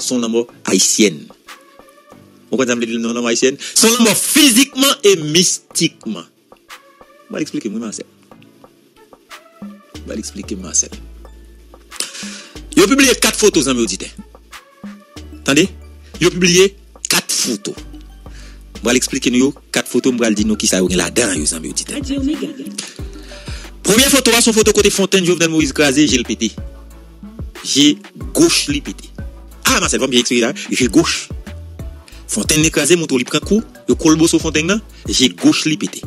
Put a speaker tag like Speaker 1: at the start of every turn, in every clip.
Speaker 1: son nom haïtienne. Pourquoi ça me dit le nom haïtienne? Son nom physiquement et mystiquement. Je vais l'expliquer, moi, Marcel. Je vais l'expliquer, Marcel. Il a publié quatre photos, amis auditeurs. Attendez Il a publié quatre photos. Je vais l'expliquer, nous, quatre photos, je vais dire nous qui ça là-dedans, amis auditeurs. Première photo, son photo côté Fontaine, Jovenel Moïse crasé, j'ai le pété. J'ai gauche li pété. Ah, Marcel, va bien expliquer là. J'ai gauche. Fontaine écrasé, mon tour, il prend coup. Le colbo sur Fontaine là, j'ai gauche li pété.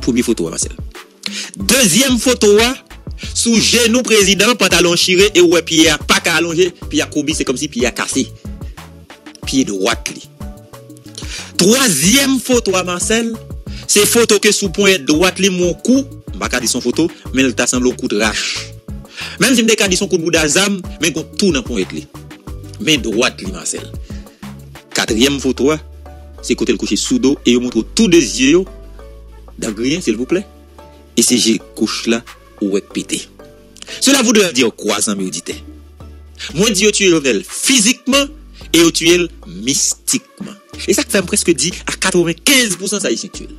Speaker 1: Première photo, Marcel. Deuxième photo, sous genou président, pantalon chiré, et ouais, pied à pas qu'à allonger, pied à Kobe, c'est comme si pied à cassé. Pied droite li. Troisième photo, Marcel, c'est photo que sous point droite li, mon cou, pas dire son photo, mais il t'a semblé au coup de rache. Même si me dit son coup de bout d'azam, mais qu'on tout dans point li. men droat li Marcel. Katriyem foto a, se kote l kouche sou do, e yo montre tout de zye yo, d'agriyen, s'il vous plè, e se je kouche la ou wek pete. Cela voudre dire kwa zan mi odite. Mwen di yo tue Jovenel fizikman, e yo tue el mistikman. E sa k fèm preske di a 95% sa yi sen tue el.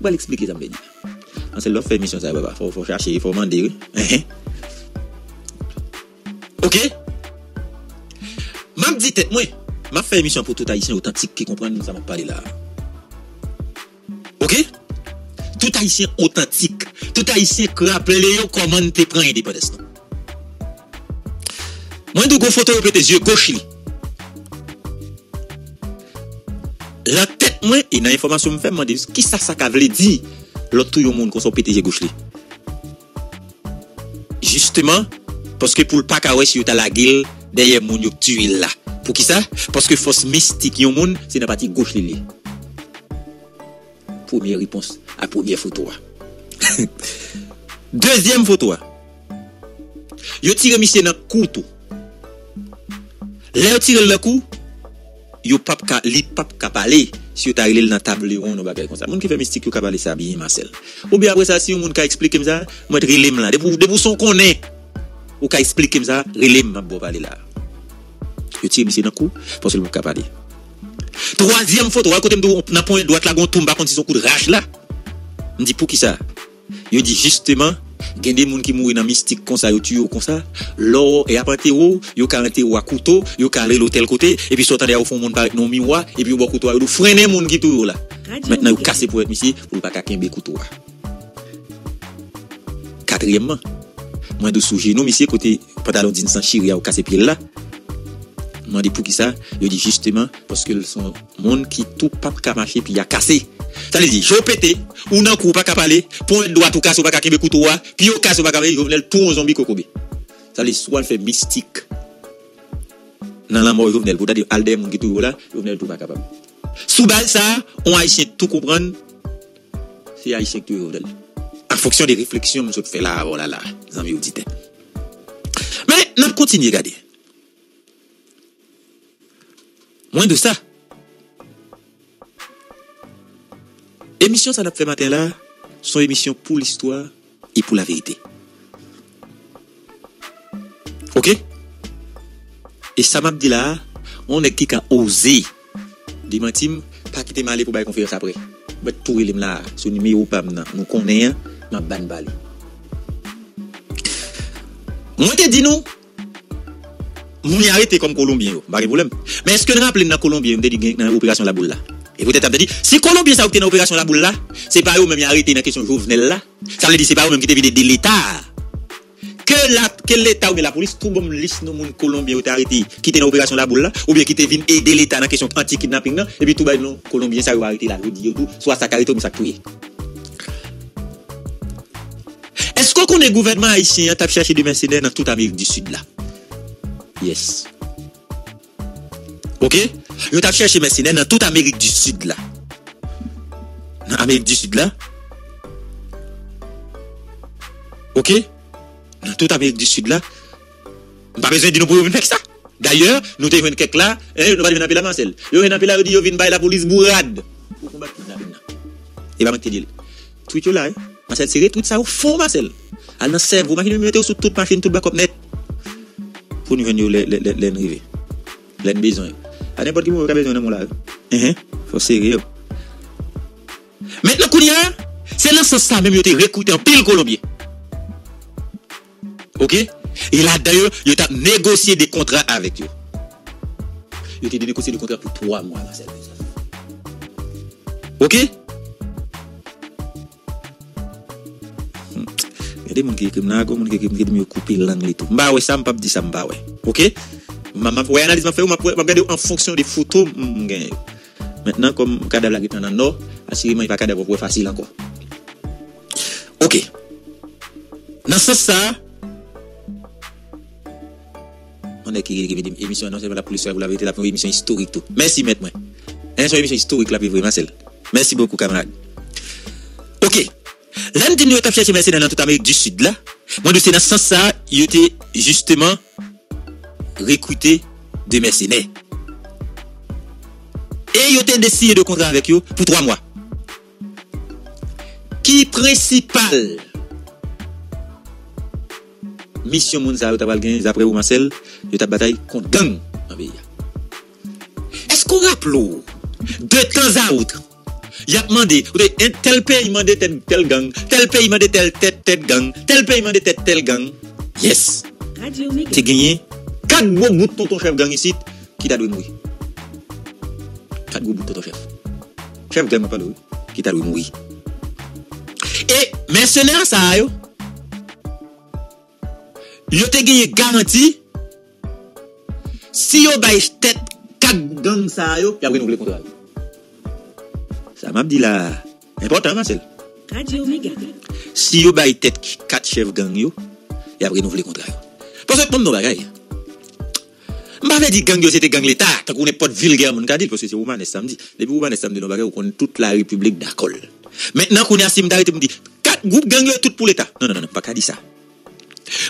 Speaker 1: Mwen l eksplike zan mwen di. An se lò fè misyon sa yi baba, fò chache, fò mande. Ok? Mam di tet mwen, ma fè emisyon pou tout haïtien autantik ki kompran nou sa mwen pale la. Ok? Tout haïtien autantik, tout haïtien kraple le yo koman te pran indepades nan. Mwen do go foto yo pete zye goch li. La tet mwen, e nan informasyon mwen fè mwen de, ki sa sa ka vle di lotou yo moun kon so pete zye goch li. Justeman, paske pou l pa ka wè si yo ta la gil, deye moun yo ptue la. Pou ki sa? Paske fos mistik yon moun, se nan pati gouch li li. Poumye ripons, a poumye fotowa. Dezyem fotowa. Yo tire misye nan koutou. Le yo tire l nan kou, yo pap ka, li pap kapale, si yo tarile l nan tabli yon nou bagay kon sa. Moun ki fe mistik yo kapale sa biye masel. Ou bi apre sa si yon moun ka explike mza, mwen trile m lan. Debou de son konen, ou ka explike mza, rile m mabou pale la. Yo tire monsieur dans cou parce que le ka parler. Troisième photo, à côté de dans point droite là gon tombe contre son coup de rage là. Me dit pour qui ça? Yo dit justement il y a des gens qui mourent dans mystique comme ça, ils tuent comme ça. L'or et après terreau, ils ont enterré à couteau, ils carré l'hôtel côté, et puis ils sont au fond monde avec miroir, et puis ils ont couteau, ils freiner les gens qui tout là. Maintenant, ils cassent pour être ici, pour ne pas qu'un couteau. Quatrièmement, moi de sous genou, monsieur, côté pantalon d'une sans chiria, ou cassé pied là. Dit pour qui ça? Je dis justement, parce que sont monde qui tout pas qu'à marcher, puis il a cassé. Ça veut dire, je pété, ou nan kou pas qu'à parler, point droit tout casse ou pas qu'à kembe couteau, puis au casse ou pas qu'à venais tout en zombie kokobe. Ça veut dire, soit fait mystique. Dans la mort, pour dire, alde moun qui tout là, je venais tout pas capable. Sous base ça, on tout comprendre, c'est haïtien veux En fonction des réflexions, je fais là, voilà là, les amis auditeurs. Mais, nous continuons à. Mwen de sa. Emisyon sa nap fe matin la, son emisyon pou l'histoire e pou la verite. Ok? E sa map di la, on ek ki ka oze. Di man tim, pa ki te male pou bay konferans apre. Bet tou ilim la, sou nime yo pam nan. Nou konen, map ban bali. Mwen te di nou, Moun y arrêté comme Colombien, pas de problème. Mais est-ce que nous rappelons dans Colombien, on dit dans l'opération La Boule là? Et peut-être avez dit, si Colombien ça a dans l'opération La Boule là, c'est pas eux même qui arrêté dans la question Jovenel là. Ça veut dire c'est pas eux même qui étaient de l'État. Que l'État ou la police, tout monde liste nos moun Colombien qui arrêté, qui était dans l'opération La Boule là, ou bien qui était venu aider l'État dans la question anti-kidnapping là, et puis tout le monde Colombien ça va arrêté là, tout, soit ça arrêté ou ça tué. Est-ce qu'on connaît le gouvernement haïtien qui a cherché des mercenaires dans toute l'Amérique du Sud là? Yes. Ok? Yo tap chèche mersenè nan tout Amerik du Sud la. Nan Amerik du Sud la. Ok? Nan tout Amerik du Sud la. Mpa bezwen di nou pou yo vin fèk sa. D'ayor, nou te vin kek la, eh, nou pa di vin apè la mansel. Yo vin apè la, yo di yo vin bay la polis bourad. Ou kon bak ki vin apè la. E ba man te dil. Tweet yo la, eh. Mansel sere, tweet sa ou fon mansel. Al nan serv, ou makin yo mette yo sou tout machin, tout bakop net. Pour nous venir les les les besoin. À n'importe qui vous avez besoin de mon là. Hein faut sérieux. Maintenant c'est dans ce sens même te recruté en pile colombien. OK? Et là d'ailleurs, yo t'a négocié des contrats avec eux. Yo t'a négocié des contrats pour 3 mois. OK? Des gens qui écrivent mieux couper langue tout. Ouais, ça m'a pas dit ça m'a ouais. OK Maman, ouais, analyse m'a fait, m'a regarder en fonction des photos m'gagne. Maintenant comme cadavre qui est dans nord, assurément il pas cadavre pour facile encore. OK. Dans ce ça on est qui qui dit émission non c'est la police vous l'avez été la première émission historique tout. Merci maître moi. Une émission historique là puis vraiment celle. Merci beaucoup camarade. OK. Lan din yo tap chache mersenè nan tout Amerik du Sud la, mwen do se nan san sa, yo te justeman rekwite de mersenè. E yo te desye de kontran avèk yo pou 3 mwa. Ki presipal misyon moun sa yo tap al gen zapre ou mansel, yo tap batay kont gang an beya. Esko rap lou, de tan za outre, Yap mande, wote, eh, tel peyi mande tel, tel gang, tel peyi mande tel tet tet gang, tel peyi mande tel tel gang. Yes! Te genyen, kat gwo mout tonton chef gang isit, ki ta dwe moui. Kat gwo mout tonton chef. Chef gang ma palo, ki ta dwe moui. E, mensyonè an sa yo, yo te genye garanti, si yo bay tet kat gang sa yo, pi apre nou vle kontra yo. Ça m'a dit là, important Marcel.
Speaker 2: Radio Omega.
Speaker 1: Si bay tête 4 chefs gang yo, y a renouvelé contrat. Parce que comme nos bagailles. M'avait dit gang c'était gang l'état, tant qu'on est pas de vulgaire mon dit parce que c'est Oumanes samedi. Depuis Oumanes samedi nos bagailles on connaît toute la République d'accord. Maintenant qu'on est à dit quatre groupes gang tout pour l'état. Non non non, pas qu'à dire ça.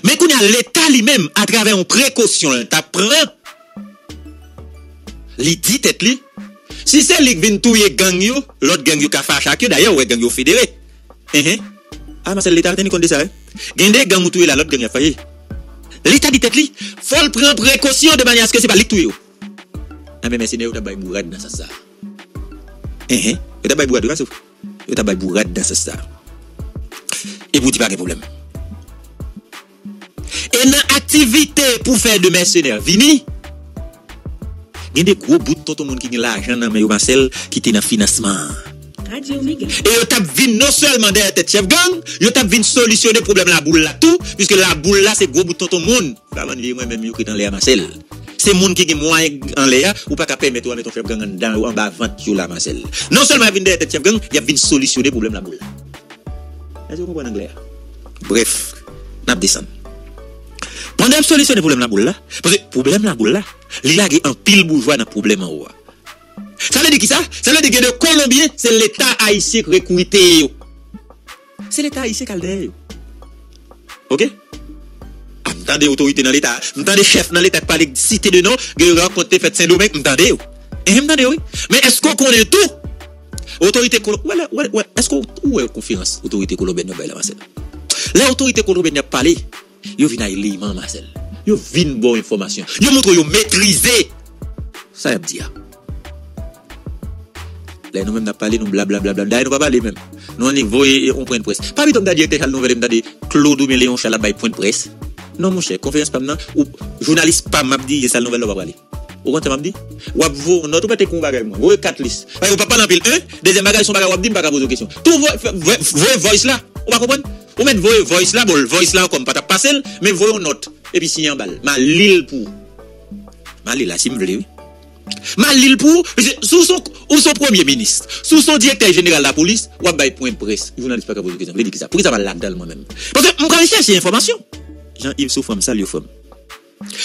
Speaker 1: Mais qu'on a l'état lui-même à travers une précaution, t'apprends li dit tête li si c'est li vinn touyer gang yo l'autre gang yo ka fâche ak yo d'ailleurs ouais gang yo fédéré. Hein ah mais c'est l'état tenu compte de ça hein. Gen des gang ou touyer la l'autre gang a failli. L'état dit tête li faut le prendre précaution de manière à ce que c'est pas li touyer yo. Ah mais merci ne yo ta bay bourade dans ça ça hein yo ta bay bourade dans ça yo ta bay bourade dans ça ça et vous dites pas de problème. Et dans activité pour faire de mercenaires vini il y a des gros bouts de tout le monde qui a l'argent dans le Marcel qui est dans le financement.
Speaker 2: Radio Omega.
Speaker 1: Et yo tap vin non seulement derrière tête chef gang, yo tap vin solutionner problème la boule là tout, puisque la boule là c'est gros bout de le monde. Pas man moi même yo qui dans l'air Marcel. C'est monde qui a moyen en l'air ou pas capable permettre de mettre ton chef gang dedans ou en bas vente sur la Marcel. Non seulement vin derrière tête chef gang, il a vin solutionner problème la boule là. Est-ce que vous Pwande ap solisyon de problem nan boul la? Pwase problem nan boul la, li la ge an pil boujwa nan problem an wwa. Sa le di ki sa? Sa le di ki de Kolombien, se l'Etat Haitien ki rekwite yo. Se l'Etat Haitien kalde yo. Ok? Mtande otorite nan l'Etat, mtande chef nan l'Etat palik site de nan, gen renkonte fèt Saint-Domingue, mtande yo. E mtande yo, men esko konen tou? Otorite Kolombien, wè, wè, wè, esko ou wè konferans otorite Kolombien nan bay la vansè? La otorite Kolombien nan palik, Yo vin a eleman masel. Yo vin bon informasyon. Yo moun ko yo metrize. Sa yap di ya. Lè nou mèm na pale nou blablabla. Bla, bla. Dè nou pa pale mèm. Nou an li voye e, on pren pres. Pa bitom da direkte chal nouvel mda de Claude Meleon chala bay pren pres. Non moun chè, konferans pam nan. Ou jounalist pam map di yesal nouvel wap wale. Ou kon te map di? Wap vou, nou tou pete kon bagay mwen. Vou e kat lis. Pari ou pa pale anpil 1, dezen bagay son bagay wap di mbaga bozo kesyon. Tou vou e voice la. On va comprendre? Ou mettre vos voice là, bon, voice là, comme pas passer, mais vos note. Et puis, si en balle. Ma l'île pour. Ma l'île là, si me voulez, oui. Ma l'île pour, sous son, ou son premier ministre, sous son directeur général de la police, ou à point de presse. Journaliste pas qu'à poser question. Ça. Pourquoi ça va là-dedans moi-même? Parce que, vais chercher information. Jean-Yves Soufam, salut, femme.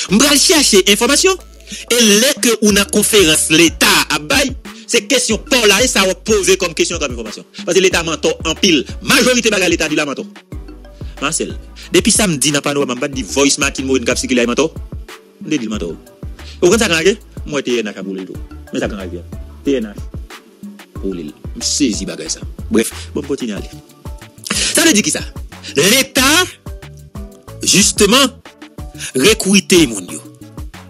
Speaker 1: Vais chercher information. Et là que a conférence l'État à bail, c'est question pour là, et ça va poser comme question comme information. Parce que l'État menton en pile. Majorité de l'État dit la menton. Marcel, depuis samedi, n'a pas nous, pas dit voice Martin Morin cap circuler menton. On dit menton. Vous comprenez ça quand même? Moi, TNH a boulé tout. Mais ça quand même. TNH. Pour l'île. Saisi bagay ça. Bref, bon, continue à aller. Ça veut dire qui ça? L'État, justement, recruter mon Dieu.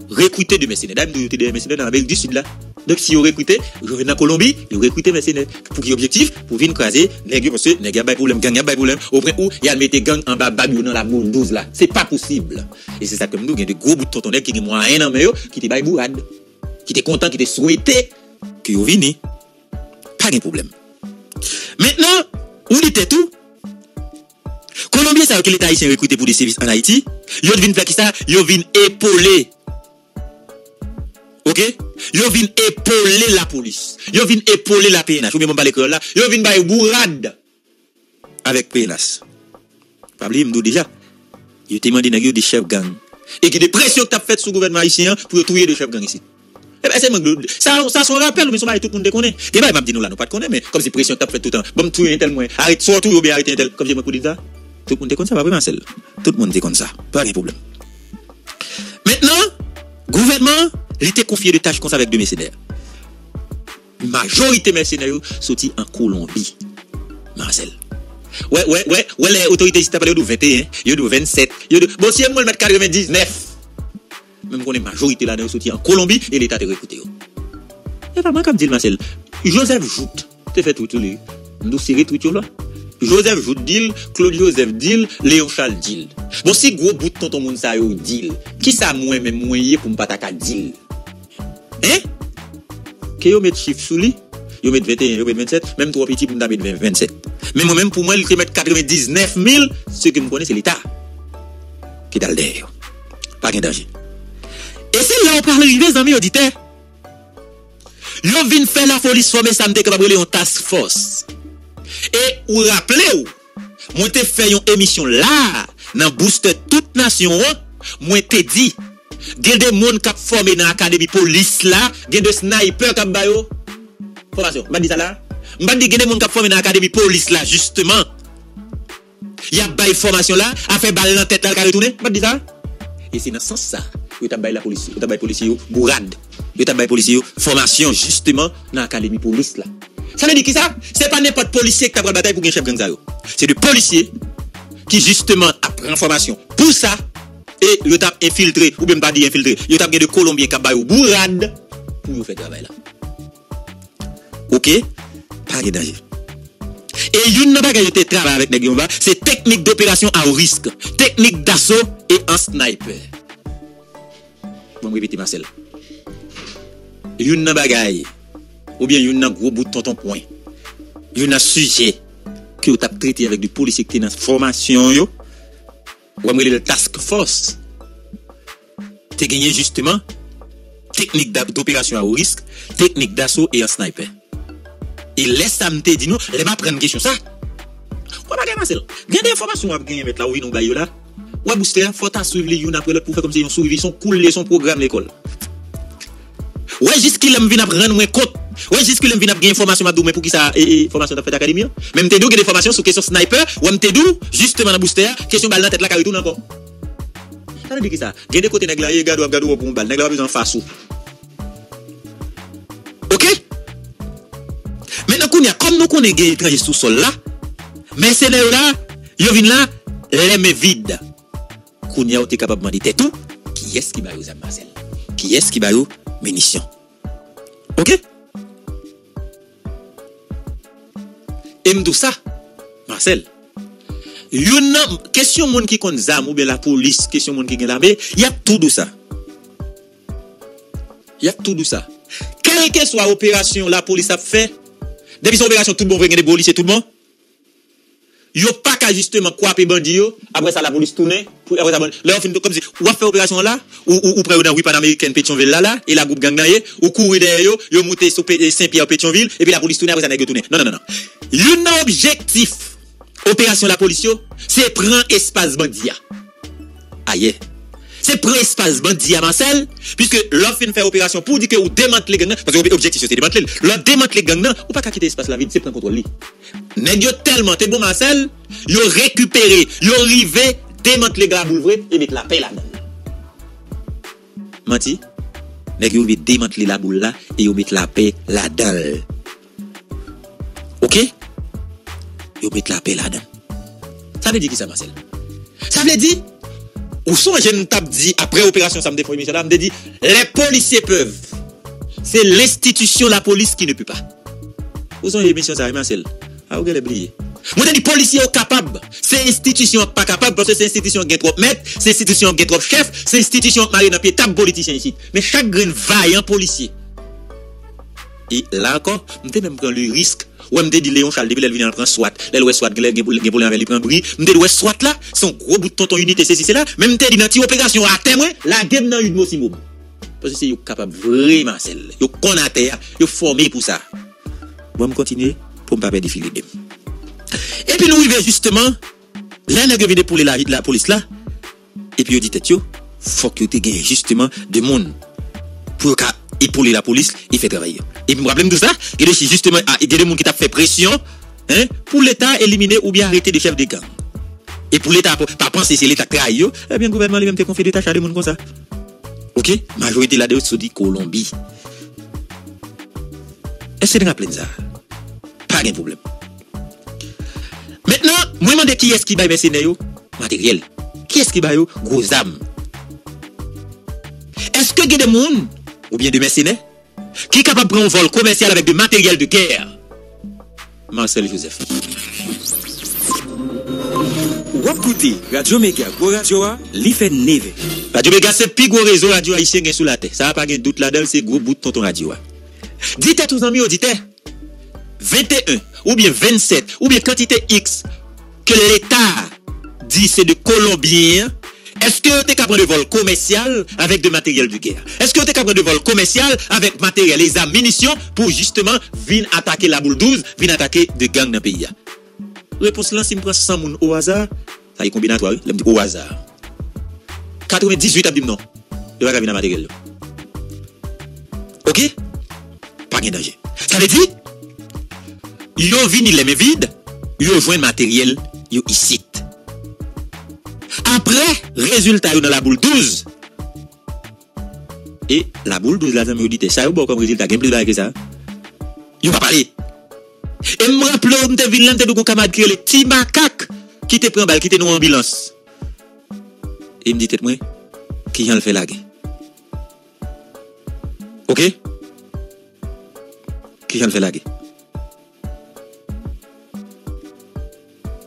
Speaker 1: recruter des mercenaires. D'ailleurs, des mercenaires dans l'Amérique du Sud là. Donc, si vous recrutez, vous venez en Colombie, vous recrutez mercenaires. Pour qui objectif? Pour venir craser, nègre, parce que nègre pas problème, gang pas problème. Au point où, y a gang en bas, babou dans la boule 12 là. C'est pas possible. Et c'est ça comme nous, il y a des gros bouts de qui ont moyen en meilleur, qui te bourrade. Qui te content, qui te souhaité, que vous venez. Pas de problème. Maintenant, où était tout? Colombien, ça que l'État haïtien recruté pour des services en Haïti. Yo vin faire qui ça? Vin épauler. OK? Yo vin épauler la police. Yo vin épauler la PNH. Ou bien mon pas l'école là. Yo vin bailler bourrade avec PNH. Pas oublier m'dou déjà. Yo te demandé des chefs gang. Et qui des pressions que t'as faites sur le gouvernement haïtien pour trouver des chefs gang ici. Eh ben, c'est manque ça, ça, son rappel, mais bail, tout le monde déconne. Et ben, m'a dit nous là, nous pas de connaître, mais comme c'est pression que t'as fait tout le temps. Bon, tout un tel moins. Arrête, soit ou bien arrête un tel. Comme j'ai dit ça. Tout le monde déconne ça, pas vraiment celle. Tout le monde ça. Pas de problème. Maintenant, gouvernement, J'étais confié de tâches comme ça avec deux mercenaires. Majorité mercenaires sortis en Colombie. Marcel. Ouais, ouais, ouais, ouais, les autorités ici, t'as parlé de 21, yo de 27, yo de... Bon, si moi, mettre 99. Même qu'on est majorité là-dedans, sortis en Colombie, et l'État te recruté. Et pas moi comme dit Marcel. Joseph Jout, t'es fait tout, tout, lui. Nous, c'est tout, tout, là. Joseph Jout deal, Claude Joseph deal, Léon Charles deal. Bon, si gros bout de tonton moun sa yo deal, qui ça moins même moyen pour m'pataka deal? Hein? Ke yo met chif sou li? Yo met 21, yo met 27, menm 3 piti pou mda met 27. Men mwen menm pou mwen li te met 99 mil, se ke m konen se l'Etat. Ki dal der yo. Pa gen danji. E se la ou parle rive zanmi yo dite? Yo vin fè la folis fòmè samte ke pa brele yon task force. E ou rappele ou, mwen te fè yon emisyon la, nan booste tout nasyon wè, mwen te di... gen de moun kap formé dans l'académie police là, gen de sniper kap bayo. Formation, m'a dit ça là? M'a dit gen de moun kap formé dans l'académie police là, justement. Y a bay formation là, a fait balle dans tête là, ka retourner, m'a dit ça? Et c'est dans ce sens ça, yo t'a bay la police, yo t'a bay policier yo, bourrade. Yo t'a bay policier yo, formation justement dans l'académie police là. Ça veut dire qui ça? C'est pas n'importe policier qui t'a pris bataille pour gagner chef gang ça yo. C'est des policiers qui justement apprend formation pour ça et yo t'a infiltré ou bien pas dit infiltré, yo t'a gagné de Colombiens qui bay au bourrade pour faire travail là. OK? Pas de danger. Et une nan bagay yo travail avec nèg ba, c'est technique d'opération à risque, technique d'assaut et un sniper. Bon, répétez Marcel. Une nan bagay ou bien une nan gros bout de tonton point. Une nan sujet que vous avez traité avec des policiers qui étaient dans formation yo. ou amre le task force, te genye justeman teknik d'operasyon a ou risk, teknik d'asso e an sniper. E lè samte di nou, lè ma pren gesyon sa. Ou pa genman se lò. Gen de informasyon wap genye met la ou inon bayo la, wap booster, fota suiv li yon apre lè pou fè kom se yon souvi, son koule, son program l'ekol. Ouè jiski lèm vin ap ren mwen kont. Ouè jiski lèm vin ap gen informasyon madou mwen pou ki sa e, e formasyon ta fèt akademi an. Mèm te dou gen informasyon sou kesyon sniper. Ouè mte dou, justeman nan booster, kesyon bal nan tèt la karitou nan kon. Sa nou di ki sa? Gen de kote neg la ye gadou ap gadou wap pou mbal. Neg la wap yon fasou. Ok? Mèm nan koun ya, kom nou konen gen etranje sou sol la, mèm se de ou la, yo vin la, lèm e vide. Koun ya ou te kapabman di tètou, ki yes ki ba yo zan mazel. Qui est-ce qui va aux munitions? OK? Et m'dou ça, Marcel. Yon question moun qui kon zam ou bien la police, question moun qui gen l'armée, y a tout de ça? Y a tout de ça? Quelle que soit opération la police a fait, depuis son opération tout le monde veut des policiers tout le monde. yo pa ka justement kwape bandi yo, apre sa la polis toune, apre sa bandi, le ou fin do kom si, wap fe operasyon la, ou, ou, ou pre ou nan wipan Ameriken Petionville la la, e la goup gang nan ye, ou kouri der yo, yo moute sou pe, euh, Saint-Pierre Petionville, e pi la polis toune apre sa negyo toune. Non, non, non, non. Yon nan objektif, operasyon la polis yo, se pren espas bandi ya. Aye. Ah, yeah. Se prespase bandi yamansel, piske lò fin fè operasyon pou di ke ou demant le gang nan, parce objektif se te demant le, lò demant le gang nan, ou pa kakite espase la vide, se pren kontrol li. Nèk yo telman te bon mansel, yo rekupere, yo rive, demant le gang boulevre, e met la pey la nan. Manti? Nèk yo vi demant le la boule la, e yo met la pey la dan. Ok? Yo met la pey la dan. Sa vle di ki sa mansel? Sa vle di? Ou son jen tap di, apre operasyon sa mde foy Michel, mde di, les policiers peuvent. C'est l'institution la police qui ne peut pas. Ou son émission ça, Marcel? Ah, ou gale bliye. Mwen te di policier ou kapab, se institisyon pa kapab, parce se institisyon gen trop met, se institisyon gen trop chef, se institisyon mari nan piye tab politisyen ici. Men chak gren vayan policier. Et la ankon, mwen te men pren le risk, ou mwen te di Léon Charles, debi lèl vini an pren SWAT, lèl wè SWAT, gen pou lè anvel li pren bri, mwen te di wè SWAT la, son gros bouton ton unité, se si se la, men mwen te di nan ti operasyon a temwen, la gen nan yu dmo si moum. Parce se yo kapab vreman sel, yo konate ya, yo formé pou sa. Mwen mwen kontinue, pou mwen pa pe defile dem. Et puis nous arrivons justement, là, nous avons pour la, la police là, et puis on dit, tête faut que tu aies justement de monde pour épauler la police et faire travailler. Et puis, me rappelle de ça, il y a justement, des gens qui ont fait pression, hein, pour l'État éliminer ou bien arrêter des chefs de gang. Et pour l'État, pas penser c'est l'État trahi, eh bien, le gouvernement lui-même te confie des tâches à des gens comme ça. Ok? Majorité là-dedans, se dit Colombie. Est-ce que vous rappelez ça? Pas de problème. Maintenant, moi, je demande qui est-ce qui baille mercenaires Matériel. Qui est-ce qui baille? Gros âmes. Est-ce que il y a des gens, ou bien des mercenaires, qui est capable de prendre un vol commercial avec du matériel de guerre? Marcel Joseph.
Speaker 3: Wap koute, Radio Mega, Go Radio a, li neve.
Speaker 1: Radio Mega, c'est plus gros réseau radio haïtien qui sous la terre. Ça n'a pas de doute là-dedans, c'est gros bout de tonton radio. Dites à tous amis auditeurs, 21 ou bien 27 ou bien quantité X que l'État dit c'est de Colombiens, Est-ce que tu es capable de vol commercial avec de matériel de guerre Est-ce que tu es capable de vol commercial avec matériel, et armes, munitions pour justement venir attaquer la boule 12, venir attaquer des gangs dans le pays Réponse là, si je prends 100 moun au hasard, ça est combinatoire, je me dis au hasard. 98 a dit non, Il va venir matériel. Ok Pas de danger. Ça veut dire, ils ont venu les mains vides, ils ont joint matériel, ils ici. apre rezultat yo nan la boule 12. E la boule 12 la zanm yo dite, sa yo bo kom rezultat gen plis ba ek sa. Yo pa pale. E mwen ple ou mte vin lan mte do kon kamad kire le ti makak ki te pren bal, ki te nou ambulans. E mdi tet mwen, ki jan l fe lage. Ok? Ki jan l fe lage.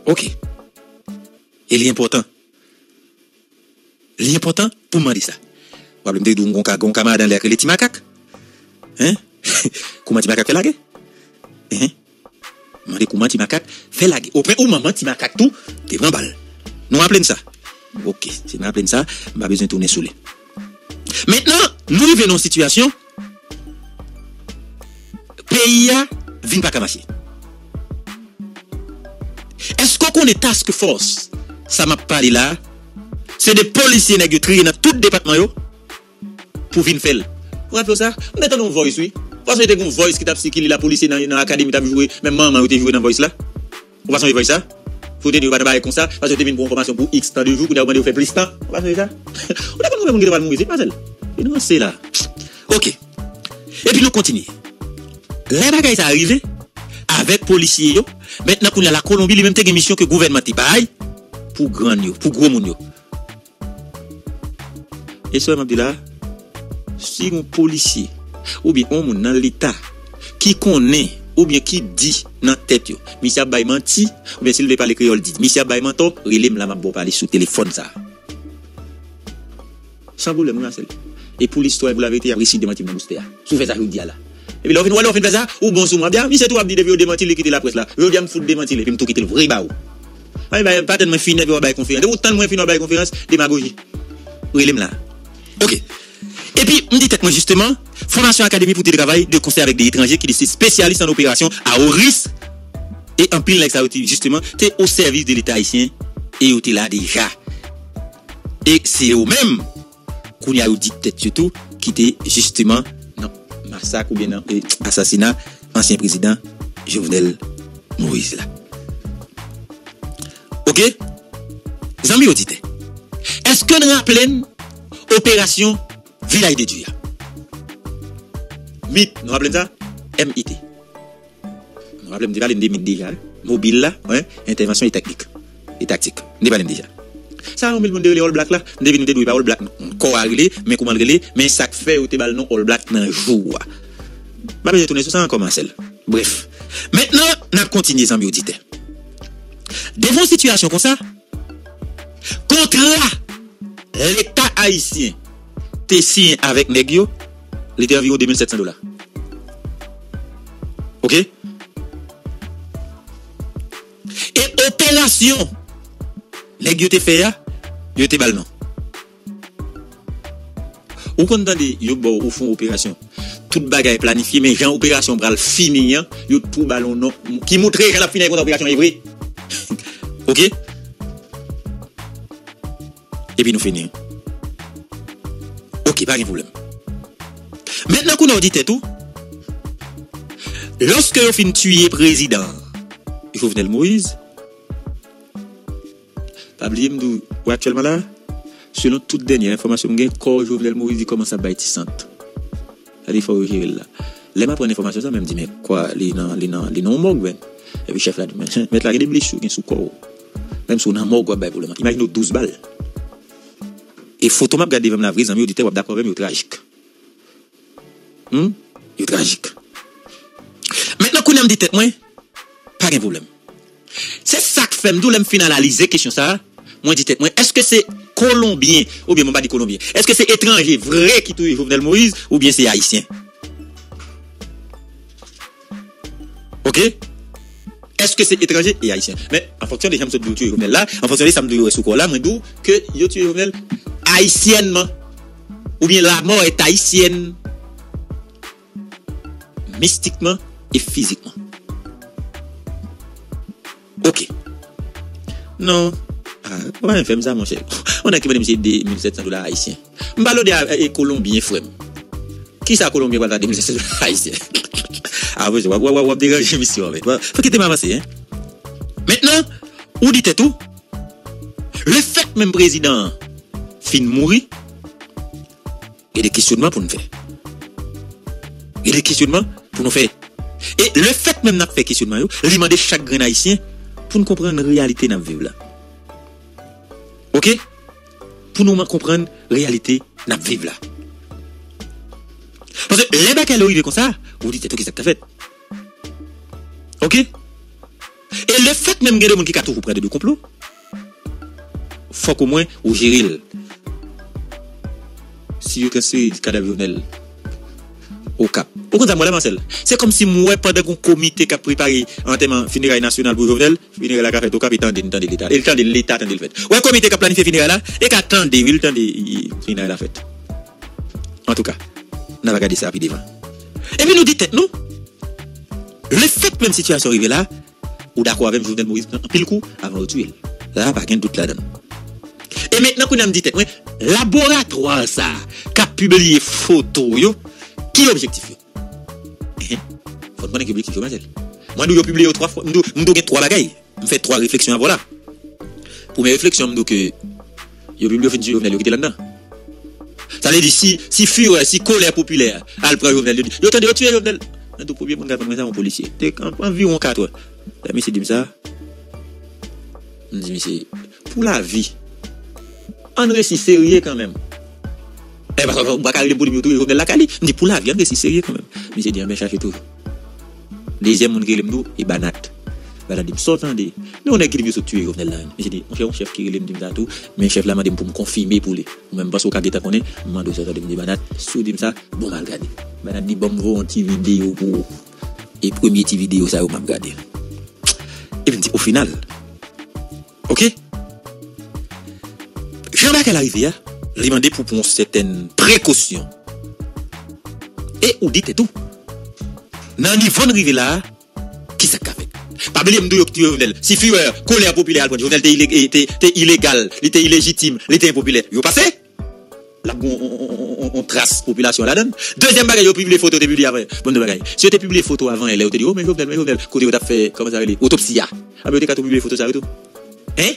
Speaker 1: Ok. E li important. Moi dire ça. Vous avez dit un camarade dans l'air que les petits macaques. Hein? Fait la guerre? Hein? La où maman vraiment balle. Nous appelons ça. Ok, si nous appelons ça, on pas besoin de tourner sous les. Maintenant, nous vivons une situation. Pays a vient pas marcher. Est-ce qu'on connaît task force? Ça m'a parlé là. C'est des policiers qui trié dans tout département yo, pour venir faire. Vous rappelez ça? On est dans une voice, oui. Parce que une voice qui t'a psyché, la police dans l'académie t'a joué, même maman a joué dans voice là. Vous passez voice ça? Faut te dire, comme ça, parce que pour une formation pour X temps de jours, vous avez fait plus temps. Vous passez ça? Vous avez pas de mourir, c'est pas ça. Et nous, c'est là. Ok. Et puis nous continuons. Les bagages arrivés avec policiers yo. Maintenant pour la Colombie, lui-même une mission que gouvernement paye pour grand yo, pour gros moun. E so mabdi la, si yon polisi ou bien yon moun nan l'Etat ki konen ou bien ki di nan tet yo, misya bayman ti, ou bien si lè pale kriol dit, misya bayman to, relem la mabbo pale sou telefon sa. San problem moun asel. E pou l'histoire, pou la vete, yon resi demanti moun mouste ya. Sou fè sa yon diya la. E pi lò fin wale, lò fin fè sa, ou bon sou mwa bia, misya tou abdi debi yo demanti lè kite la pres la. Yo diya mfout demanti lè, pi mtou kite lè, riba ou. Ay bay paten mwen finè bi wabay konferans. De ou tan mwen finè wabay konferans, demagoji. Relem la. Ok. Et puis, me dit moi justement, formation académique pour télétravail de conseil avec des étrangers qui sont spécialistes en opération à haut risque. Et en pile, justement, tu au service de l'État haïtien et tu là déjà. Et c'est eux-mêmes qu'on a dit surtout qui étaient justement massacre ou bien assassinat ancien président Jovenel Moïse là. OK? Zami auditeurs. Est-ce que nous rappelons opérasyon vilay de Diya. MIT, nou rappelem sa? MIT. Nou rappelem di valem de MIT deja. Mobil la, hein? intervensyon e teknik. E taktik. Ni valem deja. Sa ou mil moun de le all black la, mde vin nou te dwi pa all black. Kou a rile, men kouman rile, men sak fe ou te bal nou all black nan jou. Mabè jè toune sou sa an koman sel. Bref. Mètnen, nan kontinye zanmi ou dite. Devon situasyon kon sa, kontra l'Etat Haitien te sin avèk neg yo, li te avyon 2700 dola. Ok? E operasyon, neg yo te fè ya, yo te balman. Ou kon dan de yo bo ou fon operasyon, tout bagay planifiye, men jan operasyon pral fini yan, yo tou balon non, ki moutre jan ap finay kon operasyon evri. ok? Et puis nous finissons. Ok, pas de problème. Maintenant qu'on a dit tout, lorsque vous fin tuer président Jovenel Moïse, pas oublier ou actuellement là, selon toute dernière information, que corps Jovenel Moïse commence à bâtir centre. Il faut gérer là. Les ma prendre information ça même dit mais quoi, les non les non les. Et puis chef là dit mais mettre là des blessures sous corps. Même si on a morgue ben pour le Imagine 12 balles. Et photo m'a regardé même la vraie, amis auditeurs, d'accord avec tragique. Hmm? Yo tragique. Maintenant, qu'on a dit moi, pas de problème. C'est ça que fait, d'où l'aime finaliser question ça. Moi, est-ce que c'est colombien, ou bien, moi, pas dit colombien? Est-ce que c'est étranger, vrai, qui touche Jovenel Moïse, ou bien c'est haïtien? Ok? Est-ce que c'est étranger et haïtien? Mais, en fonction des gens qui sont tués là, en fonction des qui sont tués là, moi, d'où que yo tué haïtiennement. Ou bien la mort est haïtienne mystiquement et physiquement. Ok. Non. Ah, on va faire ça, mon cher. On a écrit des 1700 dollars haïtiens. Mbalo de Colombien, frère. Qui ça, Colombien, va 1700 dollars haïtiens? Ah, oui, je vais vous déranger, monsieur. Faut quitter m'avancer, hein. Maintenant, où dites tout? Le fait même président fin mourir, il y a des questionnements pour nous faire. Il y a des questionnements pour nous faire. Et le fait même n'a fait questionnement, il demande chaque grain haïtien pour nous comprendre la réalité dans vivre là. OK? Pour nous comprendre la réalité dans vivre là. Parce que les arrivent comme ça, vous dites tout ce que ça fait. OK? Et le fait même que des gens qui ont toujours près de complot, faut qu'au moins ou gérer si je transfère le cadavre au cap. Au contraire, moi, Marcel, c'est comme si moi, pendant qu'un comité qui a préparé un thème funérailles national pour Jovenel, funérailles la fait au cap, il tendait l'État. Il tendait l'État, tendait le fait. Ouais, comité qui a planifié funérailles là, et qui attendait, il tendait funérailles la fête. En tout cas, on va regarder ça rapidement. Et puis nous dit nous, le fait même situation arrivée là, ou d'accord avec Jovenel Moïse, en pile coup, avant de tuer. Là, pas qu'un doute là-dedans. Et maintenant qu'on a dit tête, laboratoire ça, qui a publié photo yo, qui est l'objectif yo? Eh, faut qui objectif Marcel. Moi, nous, yo publié trois fois, nous, nous, trois bagailles. Je fais trois réflexions voilà. Pour mes réflexions, nous, que, yo publié Jovenel, qui était là-dedans. Ça veut dire, si, si si colère populaire, al prend Jovenel, yo dit, Jovenel. Un premier, gars, ça, mon policier. T'es environ quatre, La monsieur dit ça? On dit, monsieur, pour la vie, on récit sérieux quand même. Eh, parce qu'on va carrer pour lui, tout la cali. On dit pour la vie, on récit sérieux quand même. Mais c'est dit, on va chercher tout. Deuxième, on qui nous, et. Banat dit, s'entendez. Nous, on a qui dit, tuer, on est là. J'ai dit, mon chef qui relève, dit ça tout. Mais chef là, m'a dit, pour me confirmer pour lui. Ou même parce qu'on a qu'on est, m'a dit, ça, dit, banat. Sous dit ça, bon, m'a regardé. Banat dit, bon, vous, un petit vidéo pour. Et premier petit vidéo, ça, m'a regardé. Et puis, au final, ok? Jean-Marc arrivé, hein, il demandé pour prendre certaines précautions. Et ou dit tout. Le niveau de là, qui ça fait Pas oublier m'dou que Jovenel. Si fureur, colère populaire, Jovenel était illégal, il était illégitime, il était impopulaire. Yo passé? Là, on, on, trace population là-dedans. Deuxième bagage, yo publié photo, t'es publié avant. Bon de bagage. Si tu publié photo avant, elle tu dit, oh, mais Jovenel, mais Jovenel, côté t'as fait, comment ça s'appelle, autopsie, ah, mais t'as publié photo ça et tout. Hein?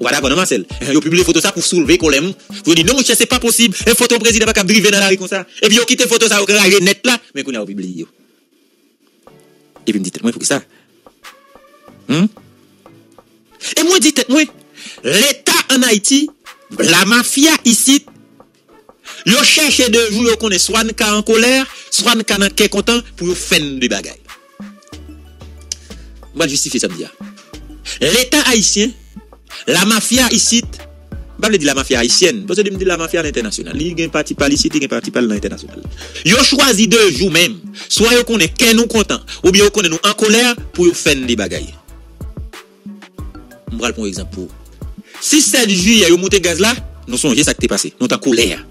Speaker 1: Ou pas d'accord, non, Marcel? Yo publié photo ça pour soulever colère. Vous dites, non, monsieur, c'est pas possible. Un photo président pas qu'à driver dans la rue comme ça. Et puis, yo quitté photo ça au net là. Mais qu'on a publié, Et puis, me dit, moi, il faut que ça. Hmm? E mwen di tet mwen, l'Etat an Haiti, la mafya isit, yo chèche devou yo konen swan ka an kolèr, swan ka nan kè kontan pou yo fèn di bagay. Mwen justifi sa mdia. L'Etat Haitien, la mafya isit, Bab le di la mafya Haitienne, pwese di m di la mafya l'internasyonal. Li gen pati pal isi, li gen pati pal l'internasyonal. Yo chwazi de jou men, swa yo konen ken nou kontan, ou bi yo konen nou an kolèr pou yo fèn di bagay. Un exemple pour. Si 7 juillet, yo monté gaz là, nous songez ça qui t'est passé. Nous en colère.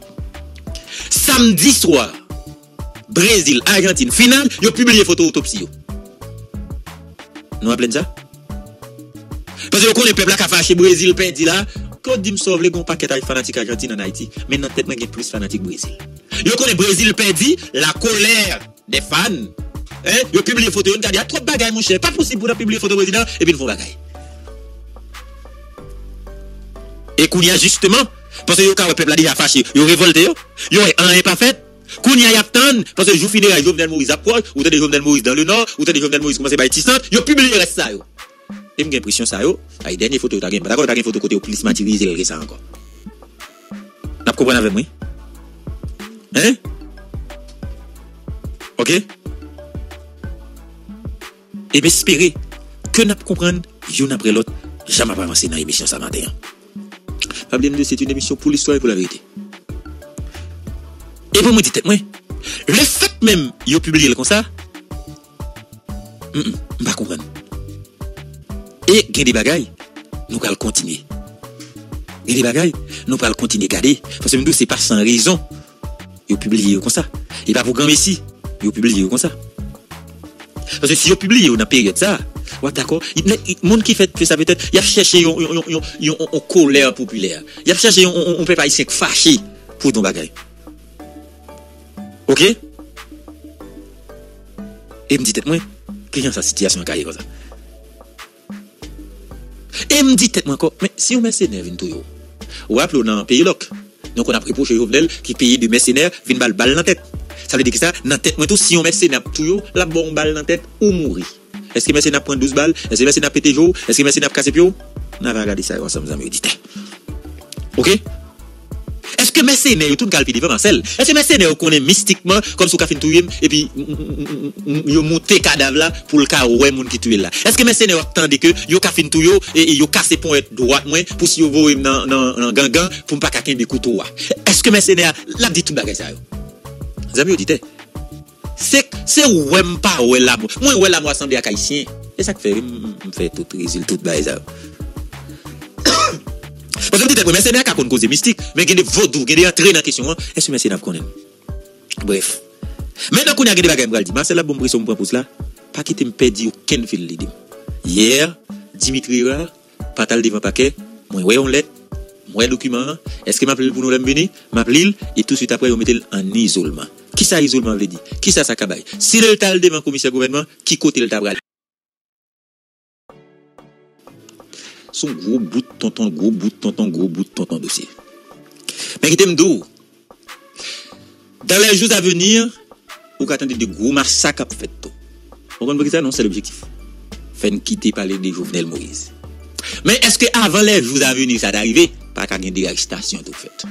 Speaker 1: Samedi soir, Brésil, Argentine, finale, yo publié photo autopsie. Nous appelons ça? Parce que le peuple qui a fâché Brésil, perdu là, quand dit me sauve les de fanatiques Argentine en Haïti, mais dans tête, il y a plus fanatique Brésil. Yo connaît Brésil perdu, la colère des fans. Hein? Yo publié photo, yo dit, il y a trop de bagailles, mon cher. Pas possible pour publier photo Brésil, et puis ils bagaille. Et qu'on y a justement, parce que yo le peuple a déjà fâché, yo révolté yo, yo est un fait. Qu'on y a attend, parce que je finis fini, Jovenel Moïse approche, ou t'as des Jovenel Moïse dans le nord, ou t'as des Jovenel Moïse commence à être tissant, yo le reste ça yo. Et j'ai l'impression ça yo, ay dernière photo t'as gagne, d'accord, t'as gagne photo côté au plus matirisé le ça encore. N'a compris avec moi? Hein? OK? Et espérer que n'a comprendre, jour après l'autre, jamais pas avancer dans l'émission ça matin. C'est une émission pour l'histoire et pour la vérité. Et pour me dire, moi, le fait même, yo publié comme ça, je ne pas comprendre. Et il y a des bagailles, nous allons continuer. Il y des bagailles, nous allons continuer à garder. Parce que nous, c'est pas sans raison. Yo publié comme ça. Et pas pour grand messie, yo publié comme ça. Parce que si yo publié dans la période ça, Ouais, d'accord. Monde qui fait, ça peut-être, il a cherché une, colère populaire. Il a cherché un pas ici fâché pour ton bagage. OK? Et me dit tête moi, qui est sa situation carré comme ça. Et me dit tête moi encore, mais si on mercenaire vient tout yo. Ou appelez dans pays loc. Donc on a chez Jovenel qui paye des mercenaires, vient balle balle dans tête. Ça veut dire que ça, dans tête moi tout, si on mercenaire tout yo, la bombe balle dans tête ou mourir. Est-ce que merci n'a prendre 12 balles? Est-ce que merci n'a pété jour? Est-ce que merci n'a cassé pio On va regarder ça ensemble amis auditeurs. OK? Est-ce que mercenaires tout galpi devant Marcel Est-ce que mercenaires connaît mystiquement comme sous café touye et puis yo monté cadavre là pour le cas ouais moun qui tué là. Est-ce que mercenaires attendent que yo café touye et yo cassé point droite moins pour si yo voye dans dans gangan pour pas quelqu'un des couteaux Est-ce que mercenaires l'a dit tout bagage ça yo? Amis auditeurs Se, se wèm pa wè la mou. Mwen wè la mou asamble ak Haitien. E sak fè rim, m fè tout rezil, tout bay zav. Pwè se m ditè pwè, mè se mè ak akon koze mistik. Mè gen de vodou, gen de antre nan kesyon an. E se mè se nap konen. Bref. Mè nan konen a gen de bagay m bral di. Mè se la bon briso m pran pou zla. Pa ki te m pedi ou ken fil li dim. Yer, Dimitri Ra, patal divan pake. Mwen wè yon let. Moi document est-ce que m'appelle pour nous l'amener? M'appelle et tout de suite après on mettait en isolement qui ça isolement veut dire Qui ça ça cabaye? Si le tal devant commissaire gouvernement, qui côté le tabral? Son gros bout de tonton, gros bout de tonton, gros bout de tonton dossier. Mais qui d'où? Dans les jours à venir, vous attendez de gros massacres à faire tout. Vous comprenez ça? Non, c'est l'objectif. Faire quitter parler de Jovenel Moïse. Mais est-ce que avant les jours à venir, ça d'arriver pa ka gen de aristasyon tou fet.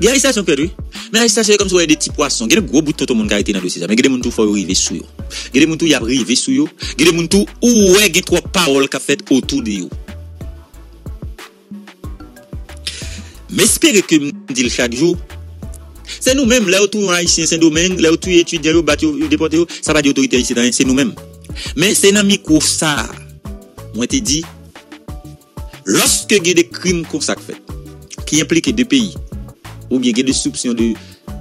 Speaker 1: Gen aristasyon perdi, men aristasyon e kom sou wè de ti poason, gen de gro bout toto moun karite nan dosi sa, men gen de moun tou fò rive sou yo. Gen de moun tou yap rive sou yo, gen de moun tou ou wè gen tro parol ka fet otou de yo. Mè espere ke mwen dil chak jou, se nou mèm lè ou tou yon haisyen sen domen, lè ou tou yon etudyen yo, bat yo, yo depote yo, sa pa di otorite haisyen, se nou mèm. Mè se nan mi kou sa, mwen te di, Lorske gen de krim kon sak fet, ki implike de peyi, ou bien gen de soupsyon de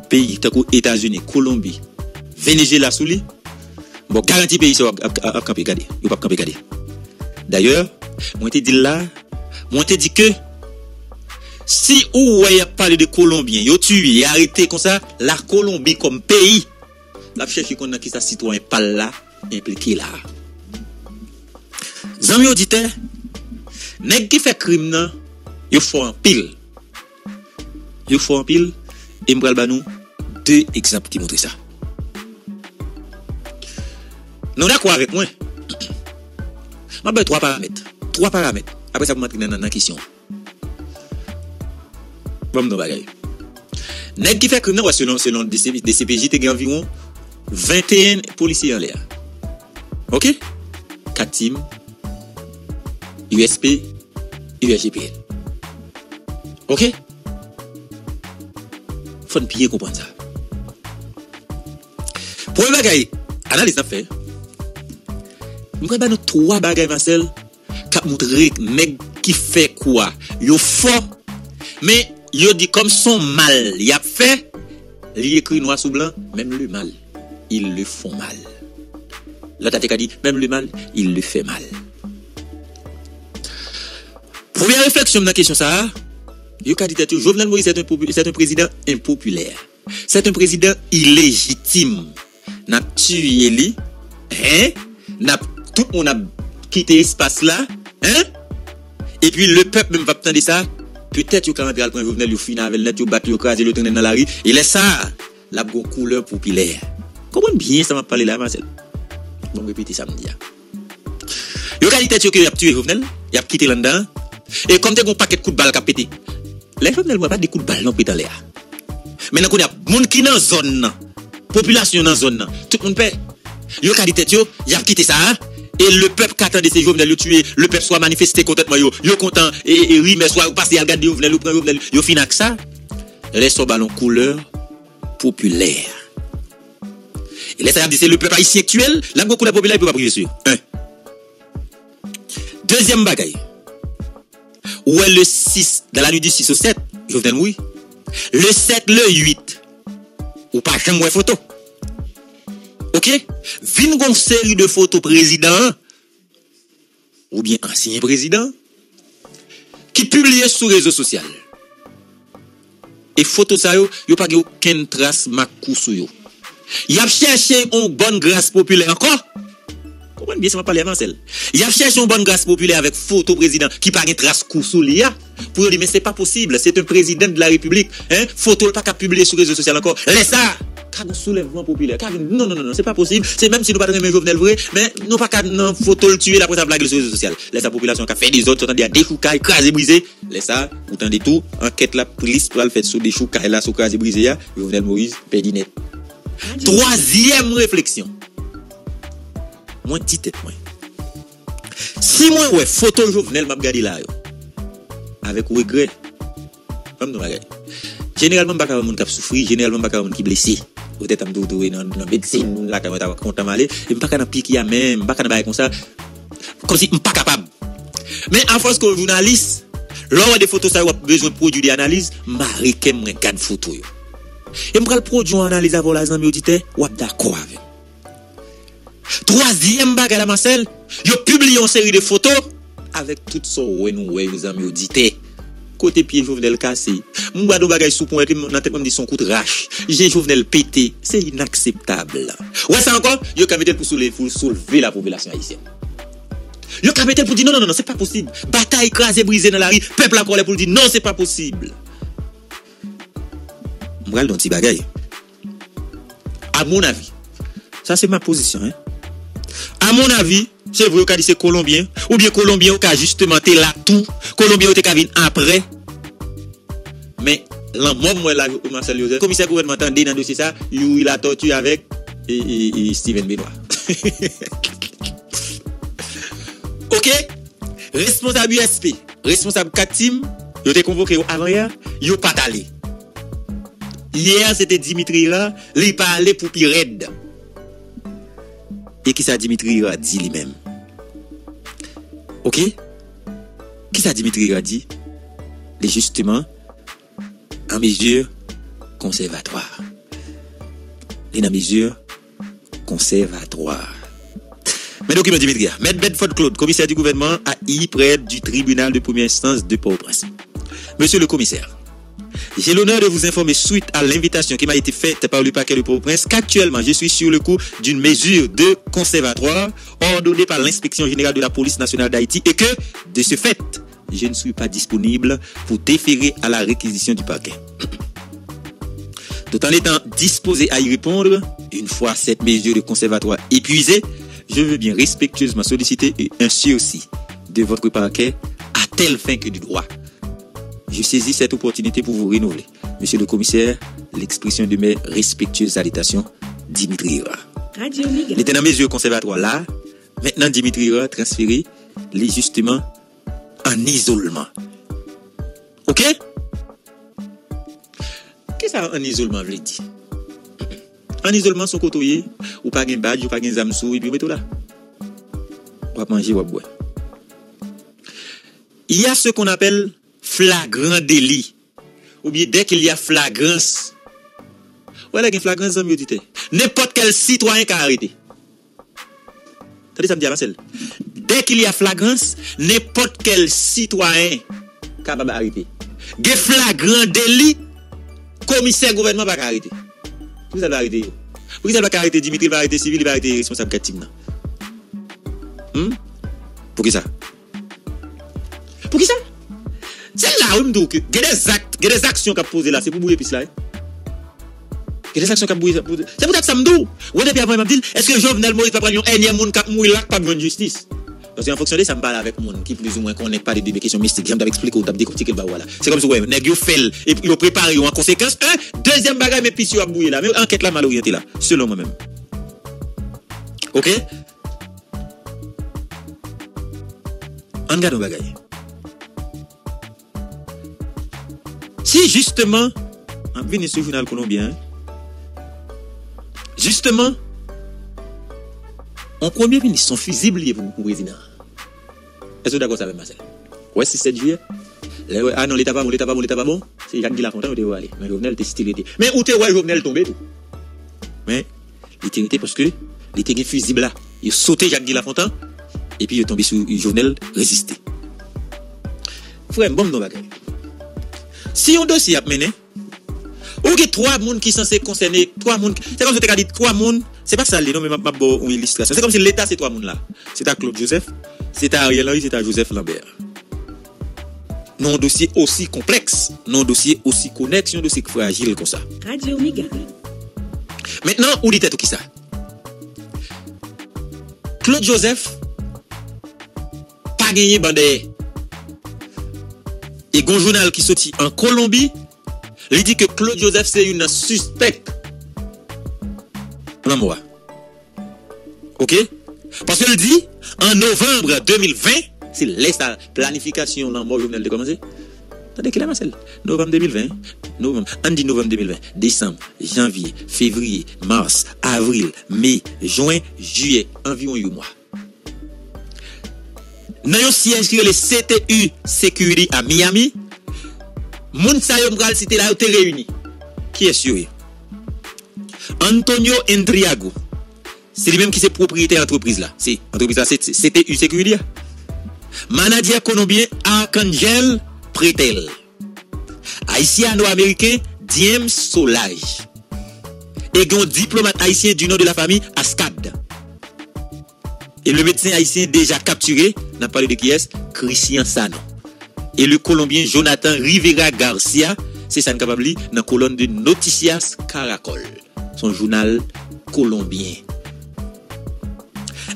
Speaker 1: peyi, tako Etats-Unis, Kolombi, Venezuela sou li, bon garanti peyi se wap ap kampe gade, yo pap kampe gade. D'ayor, mwen te di la, mwen te di ke, si ou wè ya pale de Kolombien, yo tuye, ya arete kon sa, la Kolombi kom peyi, la pche ki kon nan ki sa sitwoyen pal la, implike la. Zanmi odite, Nèk ki fè krim nan, yo fò an pil. Yo fò an pil, e mbral banou, de ekzamp ki montre sa. Non akwa avèk mwen. Mwen bè 3 paramèt. 3 paramèt. Apre sa pou matri nan nan kisyon. Mwen mnon bagay. Nèk ki fè krim nan, wè selon, selon de CPJ te gen environ 21 polisi an lè a. Ok? Katim, USP, Ok? Faut bien comprendre ça. Premier bagay, analyse n'a fait. Mwen ba nou 3 bagay Marcel kap moutre nèg qui fait quoi? Yo fort, mais yo dit comme son mal, y a fait, li écrit noir sous blanc, même le mal, ils le font mal. L'autre a dit, même le mal, il le fait mal. Première réflexion dans la question ça, ka dit tête, Jovenel Moïse c'est un, un président impopulaire. C'est un président illégitime. N'a tué li, hein? N'a tout le monde a quitté l'espace là, hein? Et puis le peuple même va attendre ça. Peut-être yo quand même prendre Jovenel yo fin avec net yo battre yo craser yo tourner dans la rue. Et laisse ça la gon couleur populaire. Comment bien ça m'a parlé là Marcel? Bon hein. Yo ka dit tête yo que y a tué Jovenel, y a quitté là E kom te kon paket kout bal ka pete. Le jom del wap la de kout bal nan pete le a. Men nan kon ya moun ki nan zon nan. Populasyon nan zon nan. Tout moun pe. Yo ka di tet yo, yap kite sa a. E le pep katan de se yo vnen yo tue, le pep swa manifeste kontantman yo, yo kontant, e, e, e rime swa ou pase al gade yo vnen yo pren yo vnen yo, yo fin ak sa, lè so balon kouleur populèr. E lè sa yap di se le pep a isyektuel, lan go kouleur populèr pou pa prive sou yo. Un. Dezyem bagay. Ouais, le 6, dans la nuit du 6 au 7, Jovenel mouille. Le 7, le 8, ou pas jamais ouais photo. Ok? Vin une série de photos président, ou bien ancien président, qui publie sur réseaux sociaux. E foto sa yo, yo pa ge yo ken tras makou sou yo. Yap chèche yon bon grase populè ankon. Comment bien ça celle. Y a cherché une bonne grâce populaire avec photo président qui gen trace kou sou li ya. Pour dire mais c'est pas possible, c'est un président de la République, hein? Photo pas qu'à publier sur réseaux sociaux encore. Laisse ça. Un soulèvement populaire. Non non non non, c'est pas possible. C'est même si nous pas aimer Jovenel vrai, mais nous pas qu'à non photo le tuer pour ça blague sur les réseaux sociaux. Laisse la population qui a fait des autres, t'entends dire des choucailles écrasés brisés. Laisse ça, vous entendez tout, enquête la police pour le faire sur des choucailles là sur écrasés brisés ya. Jovenel Moïse perdu net.
Speaker 2: Radio
Speaker 1: Troisième réflexion. Moi, petit tête, moi. Si moi, ouais, photo Jovenel m'a regardé là, yo, avec regret, comme nous regarde. Généralement, pas de monde qui a souffert, généralement, pas de monde qui est blessé. Peut-être, je suis dans la médecine, là, quand je suis content d'aller, et pas de pique, a même, pas de comme ça, comme si je suis pas capable. Mais en force que journaliste, lors des photos, ça, a besoin de produire des analyses, je vais regarder photos. yo. Produire une analyse avant la ou avec. Troisième bague à la Marcel, yo publié une série de photos avec tout ça ouais nous ouais les amis auditeurs. Côté pied Jovenel cassé. M'ba do bagay sous point nan tête me dit son coup de rache. J'ai Jovenel pété, c'est inacceptable. Ouais ça encore, yo mettre pour soulever pour soulever la population haïtienne. Yo mettre pour dire non non non, c'est pas possible. Bataille écrasée brisée dans la rue, peuple encore là pour dire non, c'est pas possible. M'bral don petit bagay. À mon avis, ça c'est ma position hein. A mon avi, se vwe ou ka dise Kolombien, ou bien Kolombien ou ka justement te la tou, Kolombien ou te ka vin apre. Men, lan moun mwen la ou Marcel Joseph, komiser gouvernementan de nan dosi sa, yu la tortu avèk Steven Benoit. ok, responsab USP, responsab Katim, yo te konvoke yo avriya, yo patale. Yer se te Dimitri la, li pale pou pi red. Et qui ça Dimitri Ra dit lui-même? Ok? Qui ça Dimitri Ra dit? Il est justement en mesure conservatoire. Il est en mesure conservatoire. Mais document Dimitri Ra. Maître Bedford Claude, commissaire du gouvernement à I près du tribunal de première instance de Port-au-Prince. Monsieur le commissaire, j'ai l'honneur de vous informer suite à l'invitation qui m'a été faite par le parquet de Port-au-Prince qu'actuellement je suis sur le coup d'une mesure de conservatoire ordonnée par l'inspection générale de la police nationale d'Haïti et que, de ce fait, je ne suis pas disponible pour déférer à la réquisition du parquet. Tout en étant disposé à y répondre, une fois cette mesure de conservatoire épuisée, je veux bien respectueusement solliciter un sursis de votre parquet à telle fin que du droit. Je saisis cette opportunité pour vous renouveler, Monsieur le commissaire, l'expression de mes respectueuses salutations, Dimitri Ra.
Speaker 2: Radio.
Speaker 1: Il était dans mes yeux conservatoire là. Maintenant, Dimitri Ra transféré les justement en isolement. Ok? Qu'est-ce que ça en isolement veut dire? En isolement, son côtoyer, ou pas de badge, ou pas de zamsou, et puis mettez là. On va manger, on va boire. Il y a ce qu'on appelle flagrant deli. Ou biye dek il y a flagrance. Ou elè gen flagrance zanm yo dite. Nèpot kel sitwanyen ka harite. Tade sa mdi avansel. Dek il y a flagrance, nèpot kel sitwanyen ka baba harite. Gen flagrant deli, komiser gouvernement pa ka harite. Pou ki sa dwa harite yo? Pou ki sa dwa ka harite Dimitri, pou ki sa dwa harite Sivil, pou ki sa dwa harite responsable katim nan? Hmm? Pou ki sa? Pou ki sa? Je que il y a des actes, il y a des actions posé là, c'est pour bouiller puis là. Il y a des actions qu'a bouiller. C'est pour ça que ça me dit. Depuis après, je me dis, est-ce que Jovenel Moïse va prendre un énième monde qui mouille là, pas de justice? Parce qu'en fonction de ça, me parle avec monde qui plus ou moins connaît pas des questions mystiques. J'aime t'expliquer ou t'as décortiquer le voilà. C'est comme si, ouais, nèg yo fait, et yo préparé en conséquence. Un, deuxième bagage, mais puis yo a bouillé là. Mais enquête là mal orientée là. Selon moi-même. Ok? On regarde un bagage. Si justement, on vient sur le journal colombien, justement, en premier ministre, son fusible lié pour le président. Est-ce que d'accord avec Marcel? Ouais, c'est 7 juillet. Ah non, l'état pas bon, l'état pas bon, l'état pas bon. C'est Jacques Guy-Lafontaine où t'es où aller. Mais Jovenel, t'es stylé. Mais où t'es, ouais, Jovenel tombé. Mais, il était parce que, il était fusible là. Il sauté Jacques Guy-Lafontaine, et puis il est tombé sur Jovenel, résisté. Frère, bon, non, bagay. Si un dossier a mené, ou a trois personnes qui sont censés concerner, trois personnes, c'est comme si tu as dit trois personnes, c'est pas ça, les noms, mais ma ma- bon, une illustration. C'est comme si l'État, c'est trois personnes là. C'est à Claude Joseph, c'est à Ariel Henry, c'est à Joseph Lambert. Non, un dossier aussi complexe, non, un dossier aussi connexe, un dossier fragile comme ça.
Speaker 2: Radio Méga.
Speaker 1: Maintenant, où dit tout qui ça? Claude Joseph, pas gagné bandé. Et un journal qui sorti en Colombie, il dit que Claude Joseph c'est une suspecte. Non, moi. Ok? Parce qu'il dit, en novembre 2020, c'est la planification dans le journal de commencer. Attendez qu'il a Marcel. Novembre 2020, novembre, on dit novembre 2020, décembre, janvier, février, mars, avril, mai, juin, juillet, environ 8 mois. Dans un siège qui est le CTU Security à Miami, moun sa yo m'pral cité là, réuni. Qui est sûr? Antonio Endriago. C'est lui-même qui est propriétaire de l'entreprise là. C'est, entreprise là, c'est CTU Security. Manager colombien Arcangel Pretel. Haïtiano-américain Diem Solage. Et un diplomate haïtien du nom de la famille Ascad. Et le médecin haïtien déjà capturé, n'a parlé de qui est Christian Sano. Et le Colombien Jonathan Rivera Garcia, c'est ça capable dans la colonne de Noticias Caracol, son journal colombien.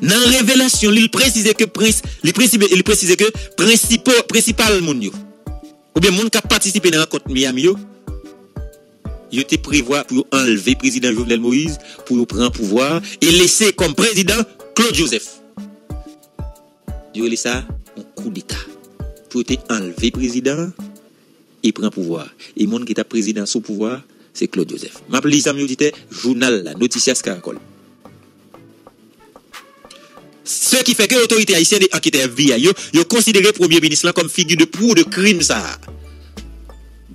Speaker 1: Dans la révélation, il précise que prince, il il précise que principal, principal moun ou bien moun qui a participé dans la rencontre Miami yo te prévoit pour enlever président Jovenel Moïse, pour prendre pouvoir et laisser comme président Claude Joseph. Yo laissé ça un coup d'état pour te enlever président et prendre pouvoir. Et monde qui est président sous pouvoir, c'est Claude Joseph. Ça mieux dit journal la Noticias Caracol. Ce qui fait que l'autorité haïtienne et enquêteur FBI, yo, yo considéré premier ministre comme figure de proue de crime ça.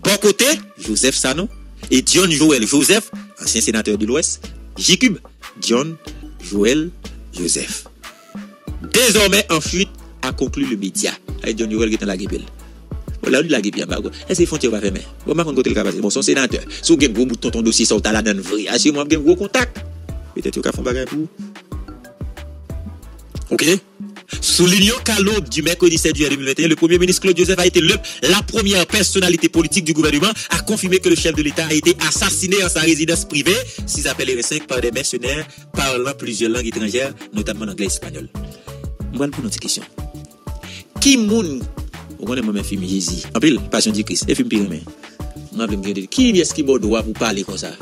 Speaker 1: Bon côté, Joseph Sano et John Joel Joseph, ancien sénateur de l'Ouest, J-Cube, John Joel Joseph. Désormais en fuite a conclu le média. Avec John Joel qui est dans la guépelle. Bon, là, lui, la frontières va fermer? Bon, ma Bon, son sénateur, si vous avez un gros bouton ton dossier, ça ou la donne vrai. Assure moi, vous avez un gros contact. Peut-être que vous avez un bagage pour. Ok? Soulignons qu'à l'aube du mercredi 7 juillet 2021, le Premier ministre Claude Joseph a été la première personnalité politique du gouvernement à confirmer que le chef de l'État a été assassiné en sa résidence privée, s'ils appellent les 5 par des mercenaires parlant plusieurs langues étrangères, notamment l'anglais et l'espagnol. Moi, pour notre question. Qui moun men film. Anpil, Passion du Christ. E film Ki est-ce qui bo droit pou pale kon sa?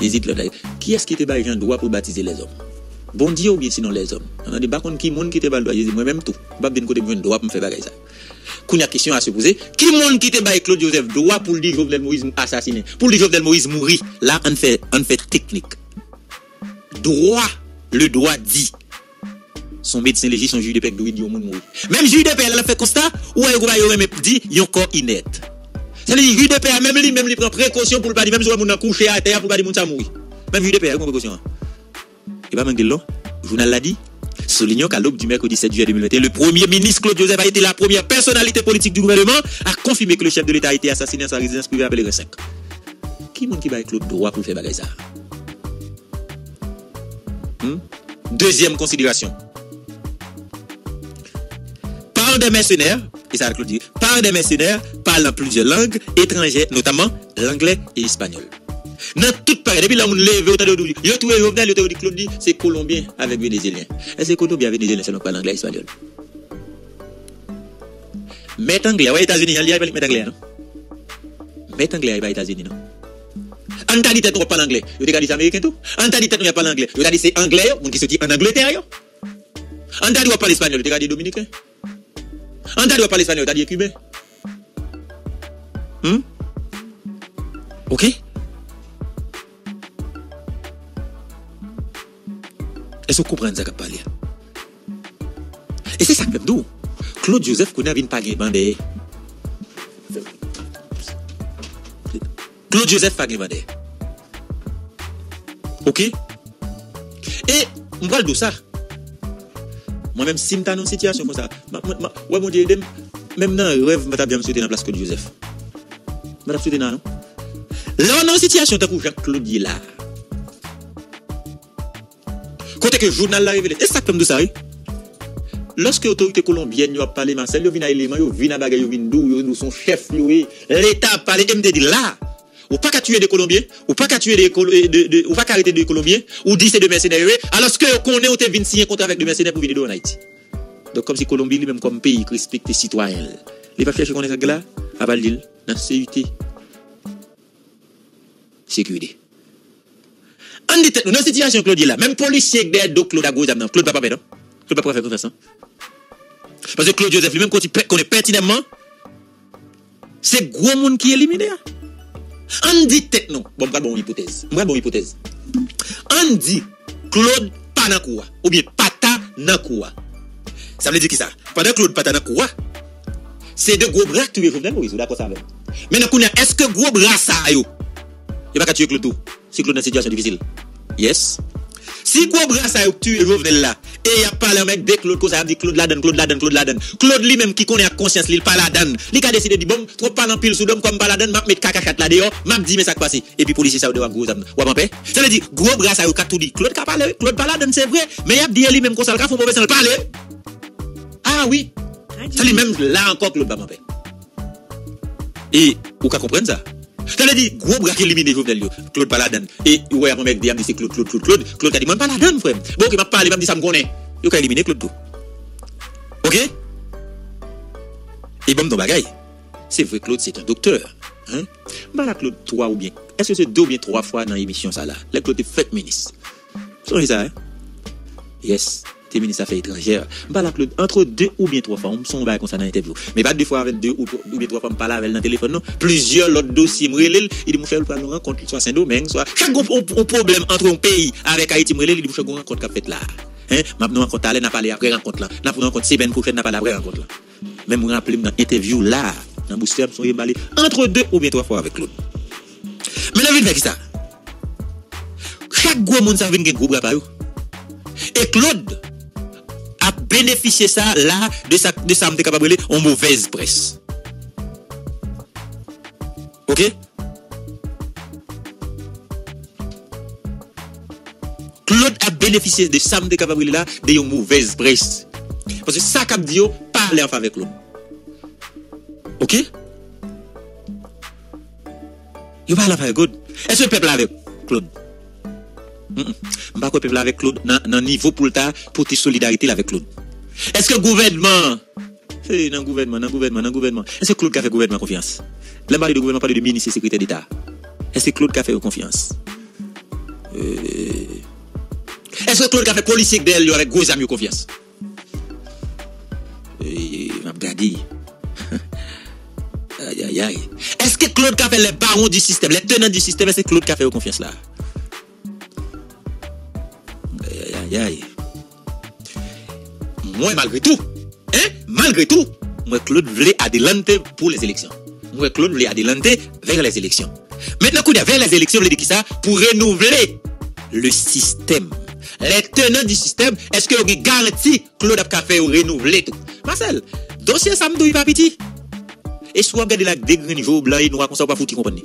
Speaker 1: Hésite l'autre. Qui est-ce qui te bail droit pour baptiser les hommes? Bon Dieu ou bien sinon les hommes? On a dit, contre, qui monde qui te? Jésus, moi-même tout. Pas bien côté ben droit pour me faire bagaille ça. Qu'on a question à se poser. Qui monde qui te bail Claude Joseph droit pour le dire Jovenel Moïse assassiné? Pour le dire Jovenel Moïse mourir? Là, on fait, on fait technique. Droit, le droit dit. Son médecin légiste, son juge de paix, doit dire au monde mourir. Même juge de paix, elle a fait constat, ou elle a dit, il y a encore inerte. C'est-à-dire, juge de paix, même lui, même lui prend précaution pour le pas dire, même si on a couché à terre pour pas dire, ça mourir. Même juge de paix, il prend précaution. Là, le journal l'a dit. Soulignons qu'à l'aube du mercredi 7 juillet 2021, le premier ministre Claude Joseph a été la première personnalité politique du gouvernement à confirmer que le chef de l'État a été assassiné à sa résidence privée à 5. Qui est qui va Claude droit pour faire bagaille ça? Hmm? Deuxième considération. Par des mercenaires, et ça Claude dit, par des mercenaires parlant plusieurs langues étrangères, notamment l'anglais et l'espagnol. Dans toute pareil, depuis là, on lève, yo est Jovenel, yo dit Claude dit, c'est colombien avec vénézuélien. Est-ce que colombien avec vénézuélien, c'est non pas l'anglais et l'espagnol? Met anglais, ouais, États-Unis, il y a met anglais, non? Met anglais, il États-Unis, non? On t'a dit tête, on parle anglais. Yo t'es dit c'est américain tout. On t'a dit tête, on parle anglais. Yo t'as dit c'est anglais, on qui se dit en Angleterre, yo. On t'a dit on parle espagnol, yo t'es dit dominicain. On t'a dit on parle espagnol, t'as dit cubain. Hmm? Ok? Est-ce que vous comprenez ce que parler Et c'est ça que je Claude Joseph connaît vin pas bandé. Claude Joseph pas bandé. OK Et on parle de ça. Moi-même, si je suis dans une situation comme ça, ouais, mon Dieu, même dans un rêve, je bien me souhaiter dans la place Claude Joseph. Je me souhaiter dans, non? Là, on a une situation, tant que Jacques Claude est là. Kote ke jounal la revele. E sak fèm de sa re. Lorske otorite kolombiyen yo ap pale mansel, yo vin a eleman, yo vin a bagay, yo vin dou, yo vin dou son chef, yo e, l'Etat pale, mde di la, ou pa ka tue de kolombiyen, ou pa ka tue de, de, de ou pa ka rete de kolombiyen, ou di se de mersenaryo e, aloske yo konen ou te vin siyen kontra vek de mersenaryo pou vin de do an Haiti. Dok kom si Kolombi li menm kom peyi ki respekte sitwayen. Li pa fèche konen sa gla, apal dil, nan seyite. Sekwide. On dit, dans cette situation, Claude là, même policier, derrière, Claude à gauche, Claude pas pas non? Claude pas faire comme ça. Parce que Claude Joseph lui-même, quand il connaît pertinemment, c'est gros monde qui est éliminé. On dit tête non. Bon, je bon hypothèse. Je bon hypothèse. On dit Claude Panakoua ou bien Pata Nakoua. Ça veut dire qui ça? Pendant Claude Pata Nakoua, c'est de gros bras qui tuent Jovenel Moïse, d'accord ça avec. Maintenant, est-ce que gros bras ça yo? Il va pas tuer Claude tout. Si Claude dans une situation difficile. Yes. Si gros bras ça tuer Jovenel là et il y a parlé avec des Claude cause ça dit Claude Laden Claude Laden Claude Laden. Claude lui-même qui connaît la conscience il pas Laden il a décidé de dire bon trop pas en pile sous d'homme comme pas Laden m'a mettre caca là dehors m'a dit mais ça passe et puis policier ça doit gros ou pas paix? Ça veut dire gros bras ça yo tout dit. Claude ka parler Claude pas Laden c'est vrai. Mais il a dit lui-même comme ça le faut mauvais parler ah oui. Ça lui même là encore Claude pas paix. Et ou ka comprendre ça? Ça veut dire, gros bras qui élimine Jovenel, Claude Paladan. Et, ouais, mon mec dit, c'est Claude, Claude, Claude, Claude. Claude a dit, moi, Paladan, frère. Bon, ok, m'a parlé, m'a dit, ça me connaît. Il a éliminé Claude. Ok? Et bon, dans bagaille. C'est vrai, Claude, c'est un docteur. Hein? Bah, la Claude, trois ou bien. Est-ce que c'est deux ou bien trois fois dans l'émission, ça là? La Claude est fait ministre. C'est ça, hein? Yes t'es ministre des Affaires étrangères. Claude, entre deux ou bien trois fois, on comme ça dans l'interview. Mais pas deux fois avec deux ou, bien trois fois, on parle avec dans le téléphone. Plusieurs autres dossiers, me il dit, mon frère, nous rencontre, soit Saint-Domingue, soit, chaque problème entre un pays avec Haïti, me il dit, chaque rencontre qu'a fait là. Hein, m'a nous rencontre après rencontre là. N'a pour rencontre semaine prochaine, n'a après rencontre là. Même me rappeler dans l'interview là, dans Booster, entre deux ou bien trois fois avec Claude. Mais la vie fait ça? Chaque gros monde, vient un gros bras Et Claude, bénéficier ça là de ça de ça capable en mauvaise presse. OK? Claude a bénéficié de ça me capable là de une mauvaise presse. Parce que ça cap dit parler en faveur Claude. OK? Il parle en faveur Claude. Est-ce que le peuple avec Claude? Je ne pas peuple avec Claude dans niveau pour ta pour tes solidarité avec Claude. Est-ce que le gouvernement? C'est dans gouvernement, dans gouvernement, dans gouvernement. Est-ce que Claude a fait gouvernement confiance? Là, parle de gouvernement, parle de ministre et secrétaire d'État. Est-ce que Claude a fait confiance? Euh, Est-ce que Claude a fait policier d'elle avec gros amis confiance? Euh, m'a regardé. Aïe, aïe. Est-ce que Claude a fait les barons du système, les tenants du système, est-ce que Claude a fait confiance là? Aye aye. Mwen malgre tou. Hein? Malgre tou. Mwen Claude vle adelante pou les eleksyon. Mwen Claude vle adelante ver les eleksyon. Mwen kou de ver les eleksyon vle di ki sa pou renouvle le sistem. Le tenan di sistem, eske yo ge garanti Claude ap kafe ou renouvle tout. Marcel, dosye samdou yi pa piti. E sou ap gade la degre nivou blan yi nou akon sa wap fouti kompani.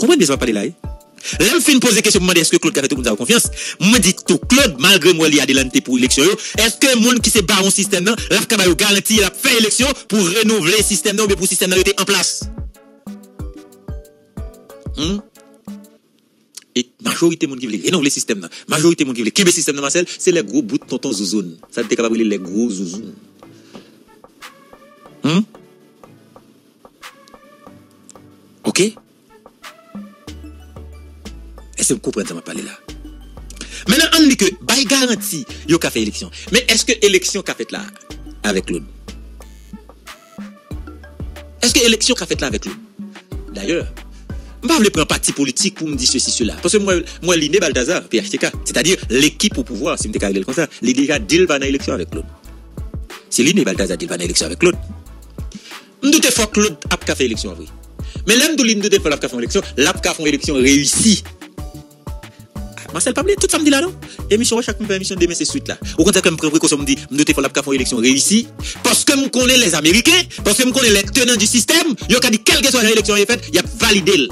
Speaker 1: Kompani de sa wap pale la yi? Eh? Lèm fin pose kèsyon mwen de eske Claude Kadete moun zave konfians, mwen di tou Claude, malgre mwen li adelante pou eleksyon yo, eske moun ki se baron sistem nan, laf kaba yo garanti la fe eleksyon pou renouvle sistem nan ou be pou sistem nan yo te en plas. Hmm? Et majorite moun ki vle renouvle sistem nan, majorite moun ki vle kebe sistem nan Marcel, se le gro bout tonton zouzoun. Sa te kaba brile le gro zouzoun. Hmm? Ok? Est-ce que vous comprenez ça parlé là? Maintenant, on dit que, by garantie, il y a fait élection. Mais est-ce que élection qu'a fait là avec l'autre? Est-ce que élection qu'a fait là avec l'autre? D'ailleurs, je ne vais pas prendre parti politique pour me dire ceci, cela. Parce que moi, moi, Balthazar, PHTK, c'est-à-dire l'équipe au pouvoir, si je me comme ça, il déjà dit va dans l'élection avec l'autre. C'est l'idée Balthazar dit va dans l'élection avec l'autre. Je doute que l'autre a fait élection, oui. Mais l'homme de fort a fait élection, l'a fait élection réussie. Marcel Pabli, tout ça me dit là, non? Émission, chaque émission demain, c'est suite là. Au contraire, comme précaution, me dit, me doute fort la une élection réussie. Parce que je connais les Américains, parce que je connais les tenants du système, il y a dit, quelle que soit l'élection faite, il a validé.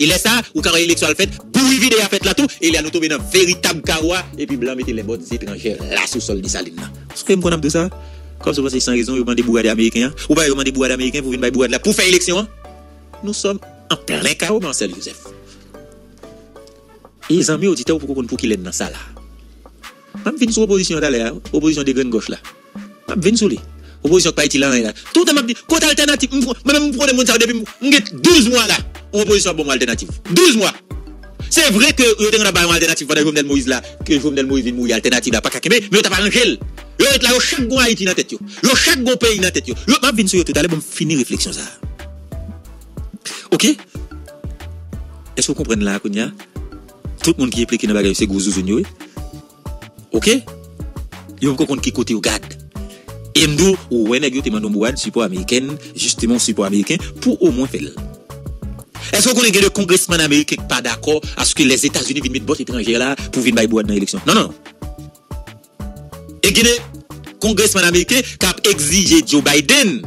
Speaker 1: Il est ça, ou quand l'élection a fait, bouille vide a fait là tout, et il a nous tombé dans un véritable carrois, et puis blanc mettait les bottes étrangères là sous sol de saline là. Est-ce que vous connaissez de ça? Comme ça, c'est sans raison, vous demandez bourrades américains, ou pas, vous demandez bourrades américains pour venir bourrades là, pour faire élection. Nous sommes en plein chaos, Marcel Joseph. Et amis auditeurs, pour qu'on pour qu'il est dans ça là? Je viens sur l'opposition d'ailleurs, opposition des grandes gauches là. Je viens sur lui. Opposition pas Haïti là. Tout le monde dit, côté alternative, même pour les gens depuis 12 mois là, opposition bon alternative. 12 mois. C'est vrai que vous avez une alternative pendant Jovenel Moïse que Jovenel Moïse vient mourir alternative là, pas qu'à mais vous n'avez pas angel. Vous êtes là, chaque gon la tête. Vous chaque gon pays dans la tête. Vous je viens sur tout à l'heure, je finir réflexion ça. Ok? Est-ce que vous comprenez là, Kounia? Tout le monde qui est impliqué dans la bagage, c'est gros zouzou, Ok? Yo vous comprenez qui côté au garde. Et nous, ou est-ce que vous avez support américain, justement support américain, pour au moins faire. Est-ce vous connaissez le congressman américain pas d'accord à ce que les États-Unis viennent mettre boîte étrangère là pour venir bailler dans l'élection? Non, non. Et le congressman américain qui a exigé Joe Biden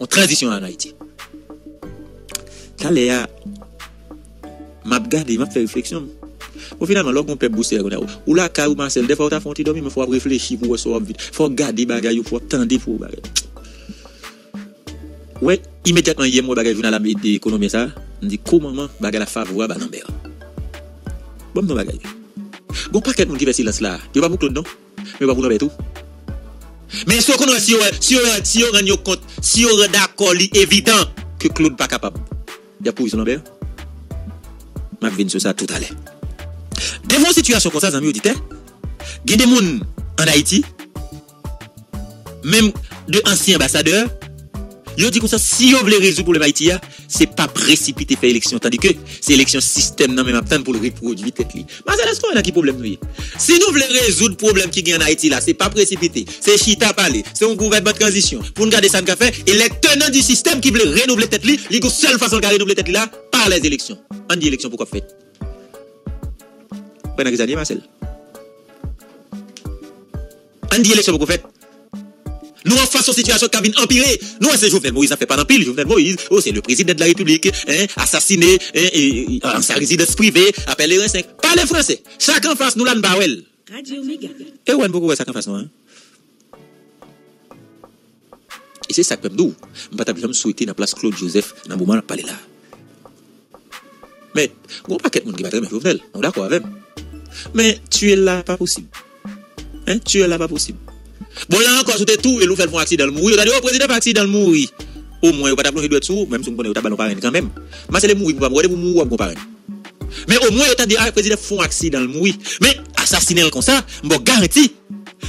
Speaker 1: en transition en Haïti? Taléa, m'a regardé, m'a fait réflexion. Ou finalman lò kon pep bousè kon ya ou. Ou la ka ou Marcel, defa ou ta fonti domi, men fwa ap reflechi pou wè so ap vit. Fwa gade bagay ou, fwa tende pou bagay. Ouè, imediatman yè mwen bagay jounan la mède ekonomye sa, ndi koumanman bagay la favwa ba nan non, bè. Bom nan bagay. Gon paket moun ki ve silans la, yo pa mou klon don, yo pa mou nan bè tou. Men sou konon si yo si si ren yo kont, si yo ren d'akor li evidant ke Claude pa kapab. Ya pou yon anber? Non, Map vin sou sa tout ale. Devant une situation comme ça, amis auditeurs, il y a des gens en Haïti, même de anciens ambassadeurs, ils ont dit si on veut résoudre le problème Haïti, c'est pas précipiter faire élection, tandis que c'est élection système, non, pour le reproduire tête. Mais c'est là, a qui problème Si nous voulons résoudre le problème qui est en Haïti là, c'est pas précipiter, c'est chita parler, c'est un gouvernement de transition. Pour nous garder ça, nous fait, et les tenants du système qui veulent renouveler tête li, la seule façon de renouveler tête là, par les élections. On dit élection, pourquoi? Pendant dit, Marcel. On dit élection, pourquoi fait? Nous en face aux situations qui ont empiré. Nous, c'est Jovenel Moïse, ça fait pas d'empile. Jovenel Moïse, oh, c'est le président de la République, hein, assassiné, hein, et, en sa résidence privée, appelé les 5. Parlez français. Chaque en face, nous bawel.
Speaker 2: Radio Méga.
Speaker 1: Et ouais, pourquoi ça en face, nous, hein? Et c'est ça que nous, je ne pas souhaiter la place Claude Joseph, dans le moment où parler là. Mais, il n'y a pas quelqu'un qui va très Jovenel. On est d'accord avec. Mais, tu es là, pas possible. Hein, tu es là, pas possible. Bon là encore, c'était tout, et nous fait un accident, mourir. On a dit, oh, président, fait accident, le mourir. Au moins, on va t'appeler de sous, même si connaît, on t'a ballon parrain quand même. Mais c'est le mourir, pour pas mourir, pour parrain. Mais au moins, t'a dit, ah, président, font accident, le mourir. Mais assassiner comme ça, bon, garanti.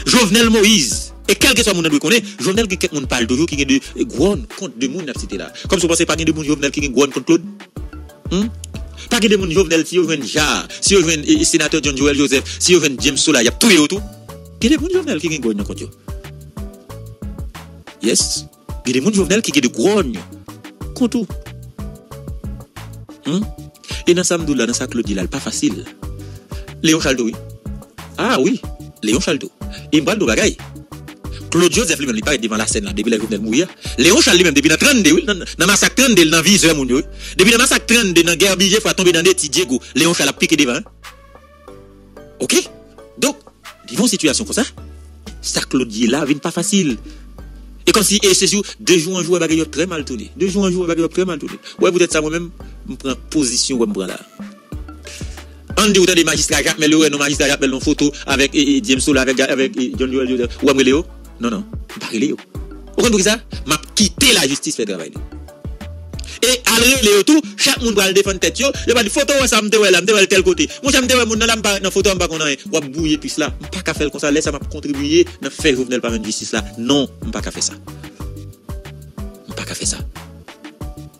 Speaker 1: Jovenel Moïse. Et quel que soit mon doit connaître, Jovenel qui quelqu'un parle toujours qui est de gouan contre de moun cité là. Comme si vous pensez pas qu'il y a de moun Jovenel qui est gouan contre Claude. Hmm? Pas qu'il y a de moun Jovenel si vous venez si vous venez sénateur John Joel Joseph, si vous venez James Sola, il y a tout et tout. Il y a des moun Jovenel qui gouan contre eux. Yes. Il des moun Jovenel qui est de gouan contre. Hmm? Et dans Samdou là, dans sa Claude là, pas facile. Léon Chaldo. Ah oui, Léon Chaldo. Et m'bral do bagay. Claude Joseph lui-même, il paraît devant la scène là, depuis le de mourir. Léon Charles lui-même, depuis le 32, oui, dans le massacre 32, dans la vie, mon Dieu. Depuis le massacre 32, dans la guerre Billet, il faut tomber dans des petits Diego. Léon Charles a piqué devant. Ok? Donc, vivons une situation comme ça. Ça, Claude là, vient pas facile. Et comme si, et c'est sûr, deux jours en jour, bagay très mal tourné. Deux jours en jour, bagay très mal tourné. Ouais, peut-être ça moi-même, je prends position, je prends là. On dit autant des magistrats, Melo, nos magistrats, Jacques Melo, photo avec James Soul, avec, avec John Joel, ou Léo. Non, non, pas Léo. Vous comprenez ça? M'a quitté la justice fait travail. Et à Léo tout, chaque monde va le défendre tête yo, il va dire photo ça me déwel, me déwel tel côté. Moi j'aime déwel moun dans la dans photo qu'on a ou bouiller puis là, pas qu'à faire comme ça, laisse ça m'a contribuer dans faire Jovenel par une justice là. Non, pas qu'à faire ça. Pas qu'à faire ça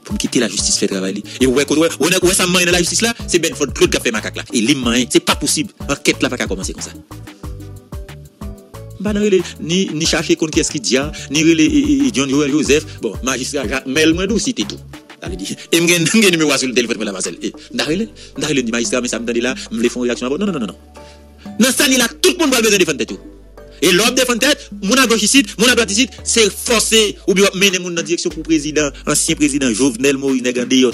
Speaker 1: pour me quitter la justice fait travail et ouais ouais ça dans la justice là c'est Ben Claude qui a fait macaque là et les mains c'est pas possible enquête là pas qu'à commencer comme bah ni chercher contre qu'est-ce qu'il dit ni relé John Joel Joseph bon magistrat tout et me gagne numéro sur le téléphone pour la Marcel dit magistrat mais ça me donne là réaction non non non non ça là tout le monde va besoin de défendre tête et l'homme défend tête, mon mon c'est forcé. Ou bien mener mon direction pour président, ancien président Jovenel Moïse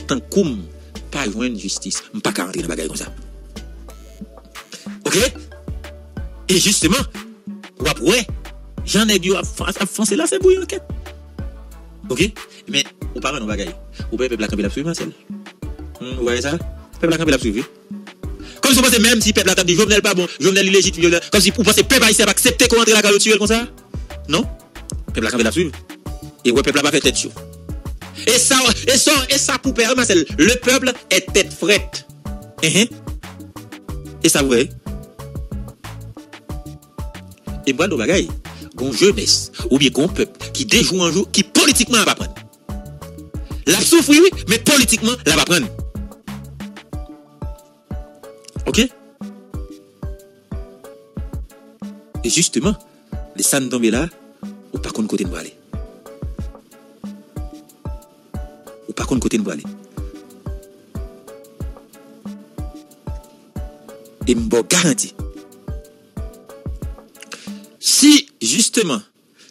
Speaker 1: tant pas justice, pas rentrer. OK? Et justement, ouais, j'en ai dû avancer là c'est bouillir enquête. OK? Mais ou pas dans bagaille. Ou pas peuple la camper la suivre Marcel. Vous voyez ça? Peuple la camper la suivre. Comme si vous pensez même si peuple a dit Jovenel pas bon, Jovenel illégitime, comme si vous pensez peuple haïtien va accepter qu'on entre la caloture comme ça? Non? Peuple a la suivre. Et ouais, peuple a pas fait tête chaud. Et ça, et ça, et ça pour Marcel, le peuple est tête frette. Et ça, vous voyez? Moi, nos bagailles, gon jeunesse, ou bien gon peuple, qui déjoue un jour, qui politiquement va prendre. La souffre, oui, mais politiquement, la va prendre. Ok? Et justement, les tombés là, ou pas contre côté de aller. Ou pas contre côté de aller. Et m'bo garanti. Justement,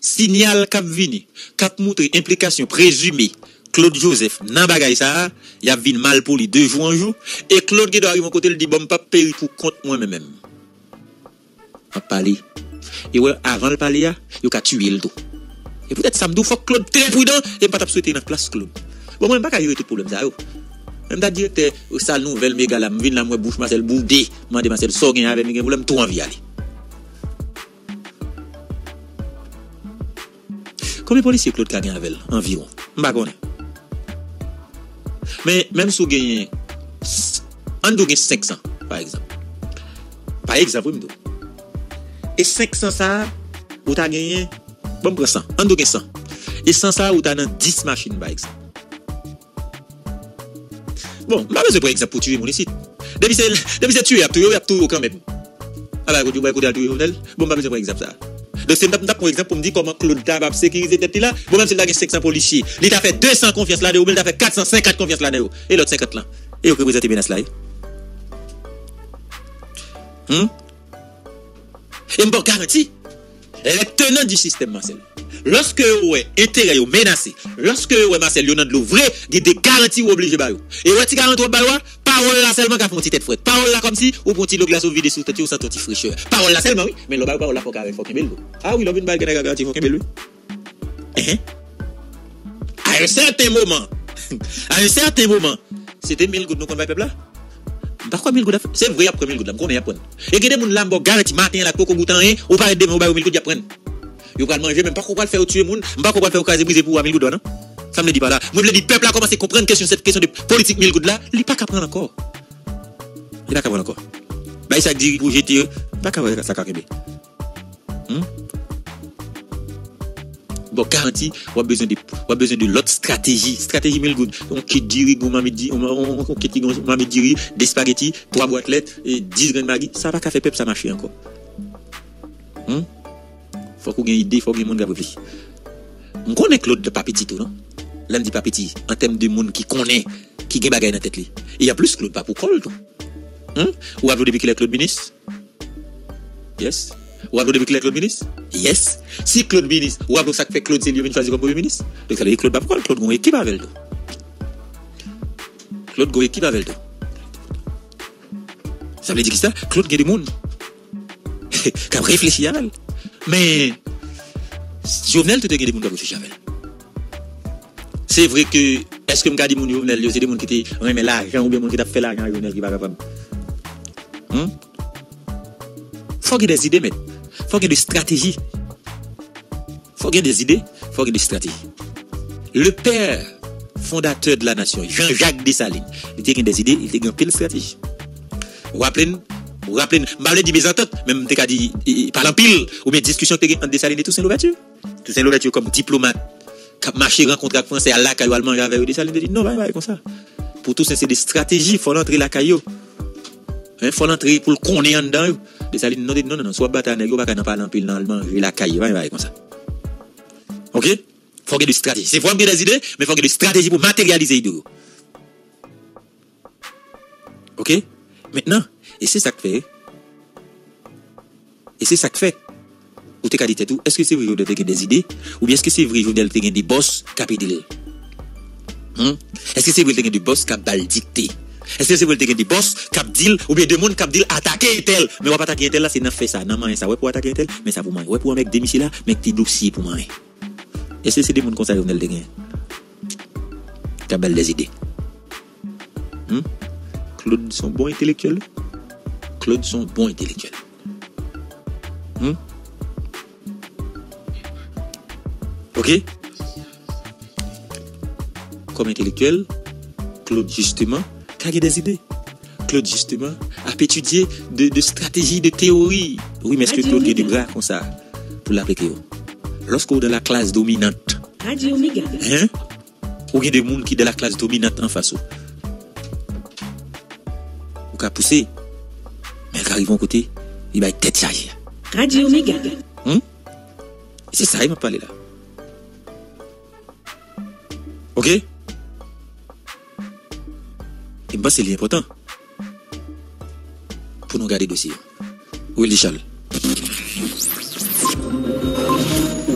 Speaker 1: signal cap vini, cap montre implication présumée Claude Joseph, nan bagay ça, y a vin mal pour lui deux jours en jour, et Claude qui doit arriver à côté, il dit, bon, pas péri pour compte moi-même. On parler. Et ouais, avant de parler, il a tué le tout. Et peut-être ça me dit, faut Claude très prudent, et pas souhaiter dans place Claude. Bon, moi, pas tout problème ça, yo. Même directeur, sa nouvelle méga là, vin la moi bouche Marcel Boudé, mande Marcel Sorgin avec mes problème tout envie. Komi polisye Claude K gen avel? Environ. Mba konen. Men, menm sou genyen, an do gen 500, par exemple. Par exemple, mdo. E 500 sa, ou ta genyen, bon pre 100, an do gen 100. E 100 sa, ou ta nan 10 machine, par exemple. Bon, mba bezè pre exemple pou tue moun esit. Depi se tue ap tue, ap tue yo kanmen. A la, kou di ou bay kou di al tue yo nel, bon mba bezè pre exemple sa. Donc, c'est un exemple pour me dire comment Claude Tab sécuriser tête là. Bon, même si il a 500 policiers, il a fait 200 confiance là-dedans, il a fait 450 confiance là-dedans. Et l'autre 50 là. Et vous représentez bien cela. Hum? Et je garantie, elle est tenante du système, Marcel. Lorsque vous êtes intérêt menacé, lorsque vous êtes Marcel, vous avez vrai, il des garanties obligées. Et vous avez des garanties Parole là seulement qu'a font tête frette. Parole là comme si ou pour petit glace au vide sous tête ou sans petit fraîcheur. Parole là seulement oui, mais le parole là faut carré faut Ah oui, l'obine balle garantie faut qu'il. Eh À un certain moment, à un certain moment, c'était 1000 gouttes nous qu'on va. Pourquoi 1000 gouttes C'est vrai après 1000 gouttes là, combien prendre Et que des moun là matin là coco goutan ou pas demain ou ba 1000 gouttes y prendre. Même pas qu'on va le faire tuer moun, pas qu'on le faire caser briser pour 1000 gouttes. Ça me dit pas là. Moi je le dis peuple a commencé à comprendre cette question de politique 1000 gouttes là, il pas qu'à prendre encore. Il pas qu'à prendre encore. Bah ça dit pour jeter pas qu'à ça qu'à Hmm? Garanti, on a besoin de, on a besoin de l'autre stratégie. Stratégie 1000 gouttes. On quitte diri, on m'a dit, on on m'a diri, des spaghettis, trois boîtes lettres, et 10 grains de maggi. Ça va qu'à faire peuple, ça marche encore. Hmm? Faut qu'on ait une idée, faut qu'on ait monde qui réfléchit. On connaît Claude de Papiti, non? Là, me dit en termes de monde qui connaît, qui gagne bagaille dans tête. li. Il y a plus Claude, pas pour tout. Hein? Ou avez depuis qu'il est Claude ministre? Yes. Ou avez depuis Claude ministre? Yes. Si Claude ministre, ou avez ça fait Claude, lui qui choisir comme premier ministre? Donc ça veut dire Claude Col, Claude une équipe avec lui. Claude une équipe avec lui. Ça veut dire que ça? Claude a des monde. qui réfléchi à elle. Mais, Jovenel, tout est des gens qui ont réfléchi à elle. C'est vrai que, est-ce que je dis mon Jovenel, c'est des gens qui étaient, mais l'argent, ou bien gens qui ont fait l'argent, Jovenel, qui va capable. Hum? Faut qu'il y ait des idées, mais. Faut qu'il y ait des stratégies. Faut qu'il y ait des idées, faut qu'il y ait des stratégies. Le père fondateur de la nation, Jean-Jacques Dessalines, il était des idées, il était une pile stratégie. Vous rappelez, vous rappelez, je dit mes ententes, même t'es qu'à dit, par en pile, ou bien discussion que entre Dessalines et Toussaint Louverture. Toussaint Louverture comme diplomate, qui a marché rencontre avec Français à la caillou allemand, avec Dessalines, il dit non, va, comme ça. Pour ça, c'est des stratégies, il faut l'entrer la caillou. Il faut l'entrer pour le connaître en dedans. Yo. Dessalines, non, non, non, soit bataille, pas qu'à parler en pile dans allemand, la caillou, va, va, comme ça. Ok? Faut ait des stratégies. C'est ait des idées, mais faut ait des stratégies pour matérialiser les idées. Ok? Maintenant, et c'est ça que fait. Et c'est ça que fait. Ou t'es dire tout, est-ce que c'est vrai que as des idées? Ou bien est-ce que c'est vrai que tu as des boss capitales? Hmm? Est-ce que c'est vrai que tu as des boss qui ont dicté? Est-ce que c'est tu as des boss qui ont dit, ou bien des qui ont dit attaquer tel? Mais on va pas attaquer tel là, c'est n'a fait ça, non, ça, ouais, pour attaquer tel, mais ça pour moi. Ouais, pour un mec démission là, mec, t'es dossier pour moi. Est-ce que c'est des gens comme ça qui gains? Qui ont des idées? Hmm? Claude sont bons intellectuels? Claude sont bons intellectuels. Hmm? Ok? Comme intellectuel, Claude justement, qui a des idées. Claude justement a étudié de, de stratégies, de théories. Oui, mais est-ce que Claude a des bras comme ça pour l'appliquer? Lorsqu'on est dans la classe dominante,
Speaker 2: Radio Méga.
Speaker 1: Hein? Ou il y a des gens qui de la classe dominante en face. Ou qui pousser. Mais quand ils vont côté, il va être tête chargée.
Speaker 2: Radio Méga.
Speaker 1: Hum? C'est ça, il m'a parlé là. Ok? Et bah, c'est l'important. Pour nous garder le dossier. Oui, Charles?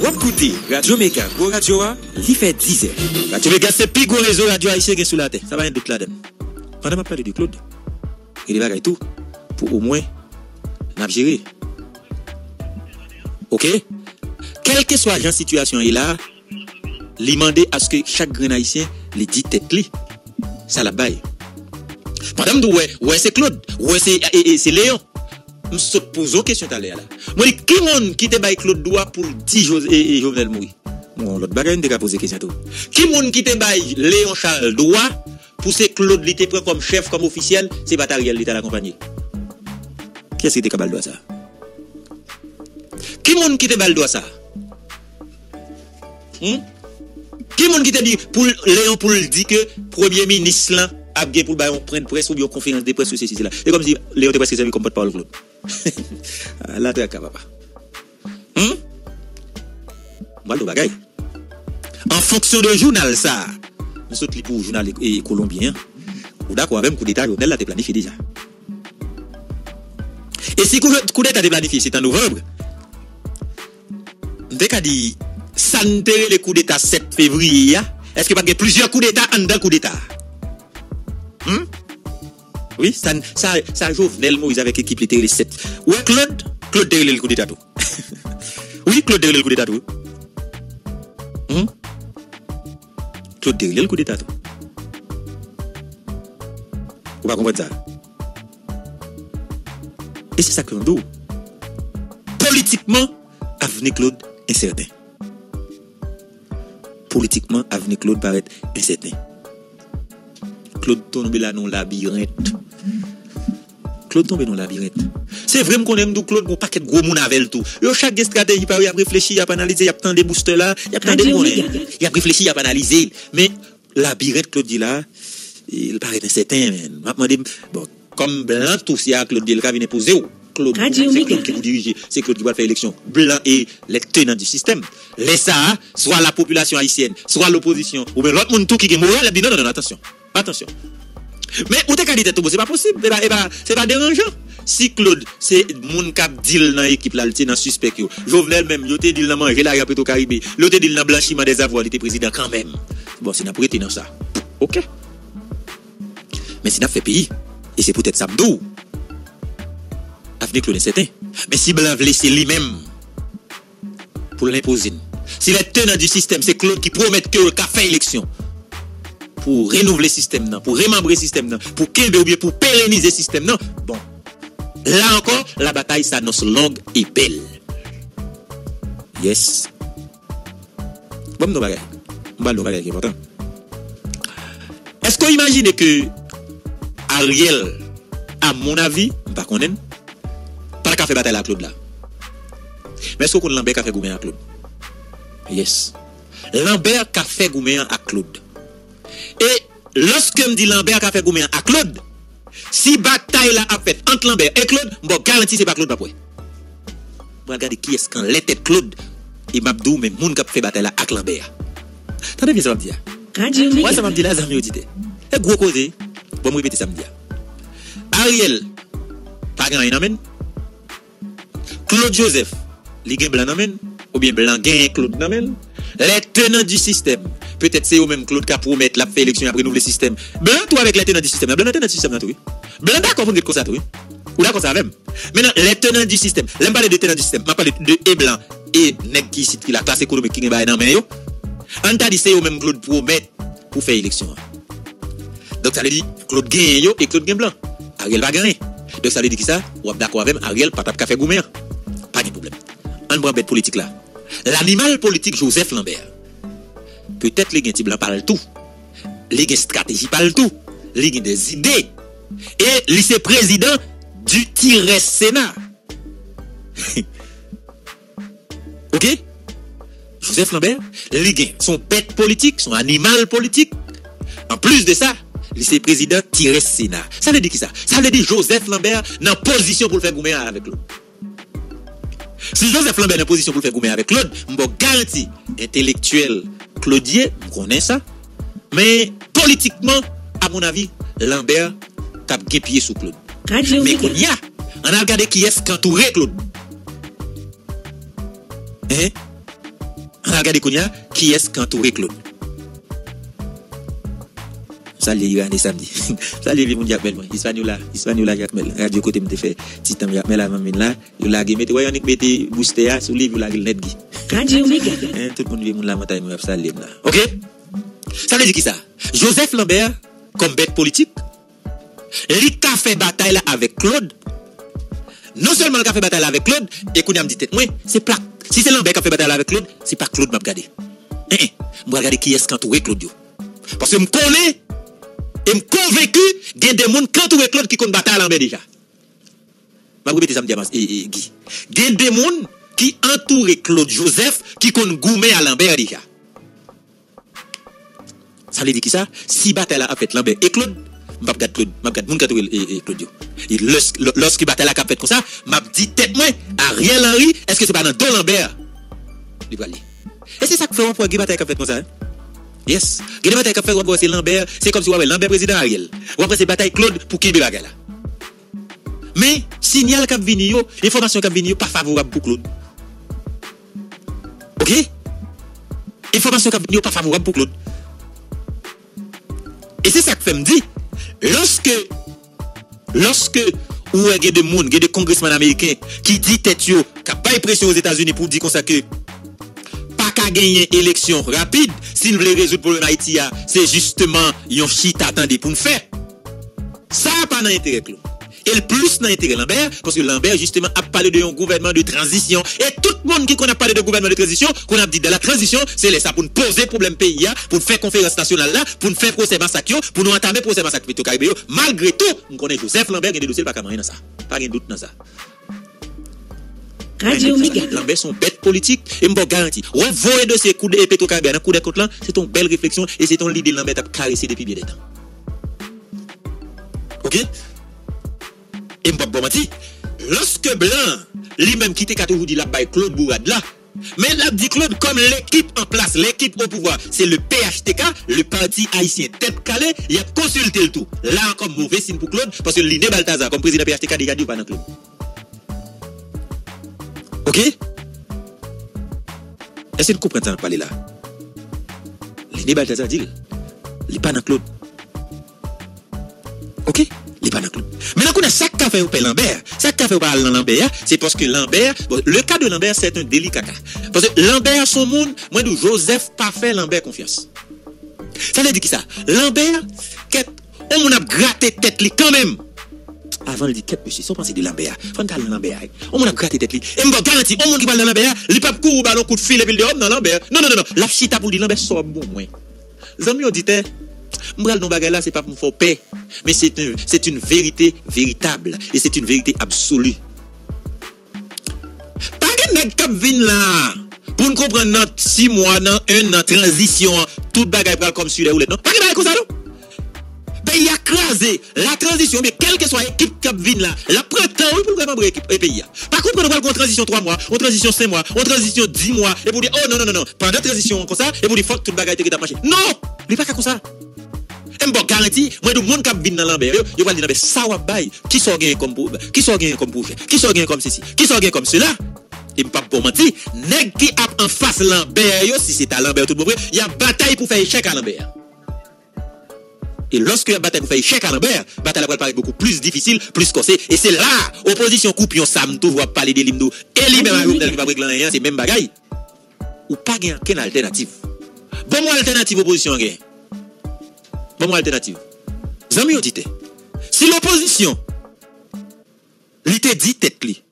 Speaker 3: Wap koute, Radio Mega, Go Radio a, li fe 10 e.
Speaker 1: Bah, tu regardes ce plus gros réseau radio haïtien qui est sous la terre. Ça va rien de là-dedans. Pendant ma parler de Claude, il a des tout pour au moins n'a gérer. OK? Quelle que soit la situation est là, lui demander à ce que chaque grain haïtien lui dit tête li. Ça la baille. Madame dit ouais, ouais c'est Claude, ouais c'est Léon. Je se pose une question à l'heure là. Moi dis qui monde qui te baille Claude doigt pour 10 Jos- et, Jovenel Moui. Bon, l'autre bagaille t'a posé question. Qui monde qui te baille Léon Charles doigt pour ce Claude te prend comme chef comme officiel, c'est pas Ariel qui t'a l'accompagné. Qui est-ce qui te capable doigt ça? Qui monde qui te balle doigt ça? Hmm? Qui monde qui te dit pour Léon pour le dire que premier ministre là a pour bailler prendre presse ou bien conférence de presse sur ceci là. C'est comme si Léon te presque servi comme porte-parole Claude. Là t'es capable. Hmm? Moi le bagaille. En fonction de journal ça, nous sommes pour journal et colombien. Ou d'accord un coup d'état, Lionel l'a planifié déjà. Et si coup d'état est planifié, c'est en novembre. Dès qu'a dit santé le coup d'état 7 février, est-ce que pas y a plusieurs coups d'état en dedans coup d'état? Hmm? Oui, ça, ça, ça Jovenel Moïse avec équipe l'été les 7. Ouais, Claude, Claude derrière le coup d'état oui, Claude derrière le coup d'état. Hmm? Claude derrière le coup d'état. Vous pas comprendre ça? Et c'est ça que nous Politiquement, avenir Claude incertain. Politiquement, avenir Claude paraît incertain. Claude tombe là dans le labyrinthe. Claude tombe dans le labyrinthe. C'est vrai qu'on aime Claude pour paquet de gros moun avec tout. Yo chaque stratégie il a réfléchi, il a analysé, il a tant des boosters là, il a tant des.
Speaker 2: Méga.
Speaker 1: Il a réfléchi, il a analysé. Mais labyrinthe Claude dit là, il paraît incertain. man. Bon comme blanc tout si Claude dit le cabinet posé ou? Claude c'est. Claude qui vous dirige, c'est Claude qui va faire élection. Blanc et les tenants du système. Les ça, soit la population haïtienne, soit l'opposition, ou bien l'autre monde tout qui est moral, dit non, non, non, attention, attention. Mais où t'es qualité tout, c'est pas possible, c'est pas, c'est pas, c'est pas dérangeant. Si Claude, c'est moun kap deal dans l'équipe là, le dans suspect yo. Jovenel même, yo te deal dans manger la au Caraïbe, yo te deal dans blanchiment des avoirs, il était président quand même. Bon, c'est n'a prêté dans ça. OK. Mais si n'a fait pays, et c'est peut-être ça. Mais si Blanc laisser lui-même pour l'imposer. Si les tenants du système, c'est Claude qui promet que le fait élection pour renouveler le système, pour remembrer le système, pour qu'il pour pérenniser le système. Bon. Là encore, la bataille s'annonce longue et belle. Yes. Bon, nous bagay. On va nous est important. Est-ce qu'on imagine que Ariel, à mon avis, pas qu'on aime, pas qu'à faire bataille à Claude là. Mais est-ce qu'on Lambert qui a fait Gouméen à Claude? Yes. Lambert qui a fait Gouméen à Claude. Et lorsque me dit Lambert qui a fait Gouméen à Claude, si bataille là a fait entre Lambert et Claude, bon, garanti c'est pas Claude pas. Bon, regardez qui est-ce qu'on l'était Claude et Mabdou, mais moun qui a fait bataille là avec Lambert. T'entends bien ça, me dire?
Speaker 2: Radio
Speaker 1: Moi,
Speaker 2: Méga.
Speaker 1: ça m'a dit là, amis auditeurs. Et gros causé, bon, me répéter ça me dit. Ariel, pas grand amène. Claude Joseph, li gen blan namen, ou bien blan gen Claude namen, le tenant du sistem, peut-être c'est eux-mêmes Claude qui promet la fait élection après le système. Blan toi avec le tenant du système, blan tenant du système, oui. Blan d'accord, vous me dites comme ça, oui. Ou d'accord, ça même. Maintenant, les tenants du système, je parle de tenants du système, je parle de et blanc et nèg qui cite la classe économique qui gen bail dans main yo. On t'a dit c'est eux-mêmes Claude promet pour faire élection. Donc ça veut dire Claude gagne yo et Claude gagne blanc. Ariel va gagner. Donc ça veut dire qui ça? Ou d'accord avec Ariel, pas tap café gourmand. On prend bête politique là. L'animal politique Joseph Lambert. Peut-être blanc parlent tout. Les gens stratégie parlent tout. Les gens des idées. Et c'est président du Tiré Sénat. OK? Joseph Lambert, les gens sont bêtes politiques, sont animal politique. En plus de ça, c'est président tiré Sénat. Ça veut dire qui ça? Ça veut dire Joseph Lambert dans position pour le faire goumer avec Claude. Si Joseph Lambert dans position pour faire goumer avec Claude, je garantis intellectuel Claudier, je connais ça. Mais politiquement, à mon avis, Lambert tape gué pied sous Claude. Mais qu'on y a, on a regardé qui est-ce qu'entouré Claude. Hein? On a regardé qu'on y a, qui est-ce qu'entouré Claude. Salut, Iran, samedi. Salut, mon diable, moi. Hispaniola, là, Hispaniola, là, radio titan, Yakmel, la yo la yo la net, gi.
Speaker 2: Radio.
Speaker 1: Hein, tout la. Ok? Joseph Lambert, comme bête politique, lui qui a fait bataille là avec Claude, non seulement il a fait bataille là avec Claude, et qu'on a me dit tête, moi, c'est pas, si c'est Lambert qui a fait bataille là avec Claude, c'est pas Claude m'a regardé. M'a regardé qui est-ce qu'entouré Claude yo. Parce que me connais, et convaincu, qu'il y a des gens qui entouré Claude qui connaissent bataille Lambert déjà. M'a répété ça Guy. Il y a des gens qui entouré Claude Joseph qui connaissent gourmet à Lambert déjà. Ça veut dire qui ça? Si bataille a fait Lambert et Claude, m'a regarde Claude, regarde moun qui entouré et, Claude. Et lorsque bataille a fait comme ça, m'a dit tête moi, Ariel Henry, est-ce que c'est pas dans Don Lambert? Il va aller. Et c'est ça que fait pour une bataille qui a fait comme ça. hein? Yes. Il y a des batailles qui a fait on c'est Lambert, c'est comme si avait Lambert président Ariel. Après c'est bataille Claude pour qui bagaille là. Mais signal qui a venu yo, information qui a venu yo pas favorable pour Claude. OK? Information qui a venu yo pas favorable pour Claude. Et c'est ça que fait me dire, lorsque, lorsque, ou y a des a des congressmen américains qui disent tête yo, qui pas pression aux États-Unis pour dire comme ça que, qu'à gagner élection rapide, si nous voulons résoudre le problème Haïti, ah, c'est justement, yon chita attendez pour nous faire. Ça n'a pas d'intérêt, Claude. Et le plus dans l'intérêt Lambert, parce que Lambert, justement, a parlé de un gouvernement de transition. Et tout le monde qui qu'on a parlé de gouvernement de transition, qu'on a dit de la transition, c'est ça pour nous poser problème pays, hein, pour nous faire conférence nationale là, pour nous faire procès massacre, pour nous entamer procès massacre. Malgré tout, on connaît Joseph Lambert, y a des dossiers pas dans ça. Pas de doute dans ça.
Speaker 2: Radio Méga.
Speaker 1: Lambert sont bêtes politiques et me garantie. Voyer de ces coups de Petro Caribéen, coup de côte là, c'est ton belle réflexion et c'est ton l'idée Lambert a caressé depuis bien des temps. OK? Et m'pa bon menti, lorsque Blanc, lui-même qui était toujours dit la bail Claude Bourad là, mais là dit Claude comme l'équipe en place, l'équipe au pouvoir, c'est le PHTK, le parti haïtien tête calée, il a consulté le tout. Là encore mauvais signe pour Claude parce que Liné Balthazar comme président PHTK dégagé pas dans Claude. OK? Est-ce que vous comprenez ça parler là? Liné Balthazar dit, il n'est pas dans Claude. OK? Il n'est pas dans Claude. Maintenant, qu'on a ça qu'a fait au Lambert, ça qu'a fait au Lambert, c'est parce que Lambert, le cas de Lambert, c'est un délicat. Parce que Lambert, son monde, moi, de Joseph, pas fait Lambert confiance. Ça veut dire qui ça? Lambert, on a gratté tête quand même. Avant de dire, qu'est-ce que c'est, sans penser de Lambert. Faut nous Lambert. On a gratté tête li. Et me garantit, on qui parle de Lambert, il pas courir ballon coup de fil et puis de homme dans Lambert. Non, non, non, non. La chita pour dire Lambert sort bon, moins. Zami auditeur, Mbral non bagay là, c'est pas pour me faire paix, mais c'est un- c'est une vérité véritable et c'est une vérité absolue. Pas gen nèg kap vin là pour nous comprendre notre 6 mois, dans un an transition, tout bagay pral comme sur les roulettes. Non, pas gen bagay comme ça non? Pays a crasé la transition, mais quelle que soit l'équipe qui vient là, la prend temps oui, pour vraiment équipe et pays. Par contre, on va une transition 3 mois, une transition 5 mois, une transition 10 mois, et pour dire, oh non, non, non, non, pendant la transition comme ça, et pour dire, fuck, tout bagay qui t'a marché. Non! Il n'est pas comme ça. Et bon, garantie, moi, tout le monde qui vient dans l'ambert, yo va dire, mais ça va bail, qui sort gagné comme pour, qui sort gagné comme projet, qui sort gagné comme ceci, qui gagné comme cela? Et pas pour mentir, qui a en face Lambert, si c'est à Lambert tout le il y a bataille pour faire échec à Lambert. Et lorsque la bataille pour faire échec à Lambert, la bataille va paraître beaucoup plus difficile, plus corsée. Et c'est là, opposition coupion Sam, tout va parler de l'hymne. Et lui même, un groupe pas rien, c'est même bagaille. Ou pas gain quelle alternative. Bon, moi, alternative opposition gain. Bon, moi, alternative. Zami. Si l'opposition, te dit tête li,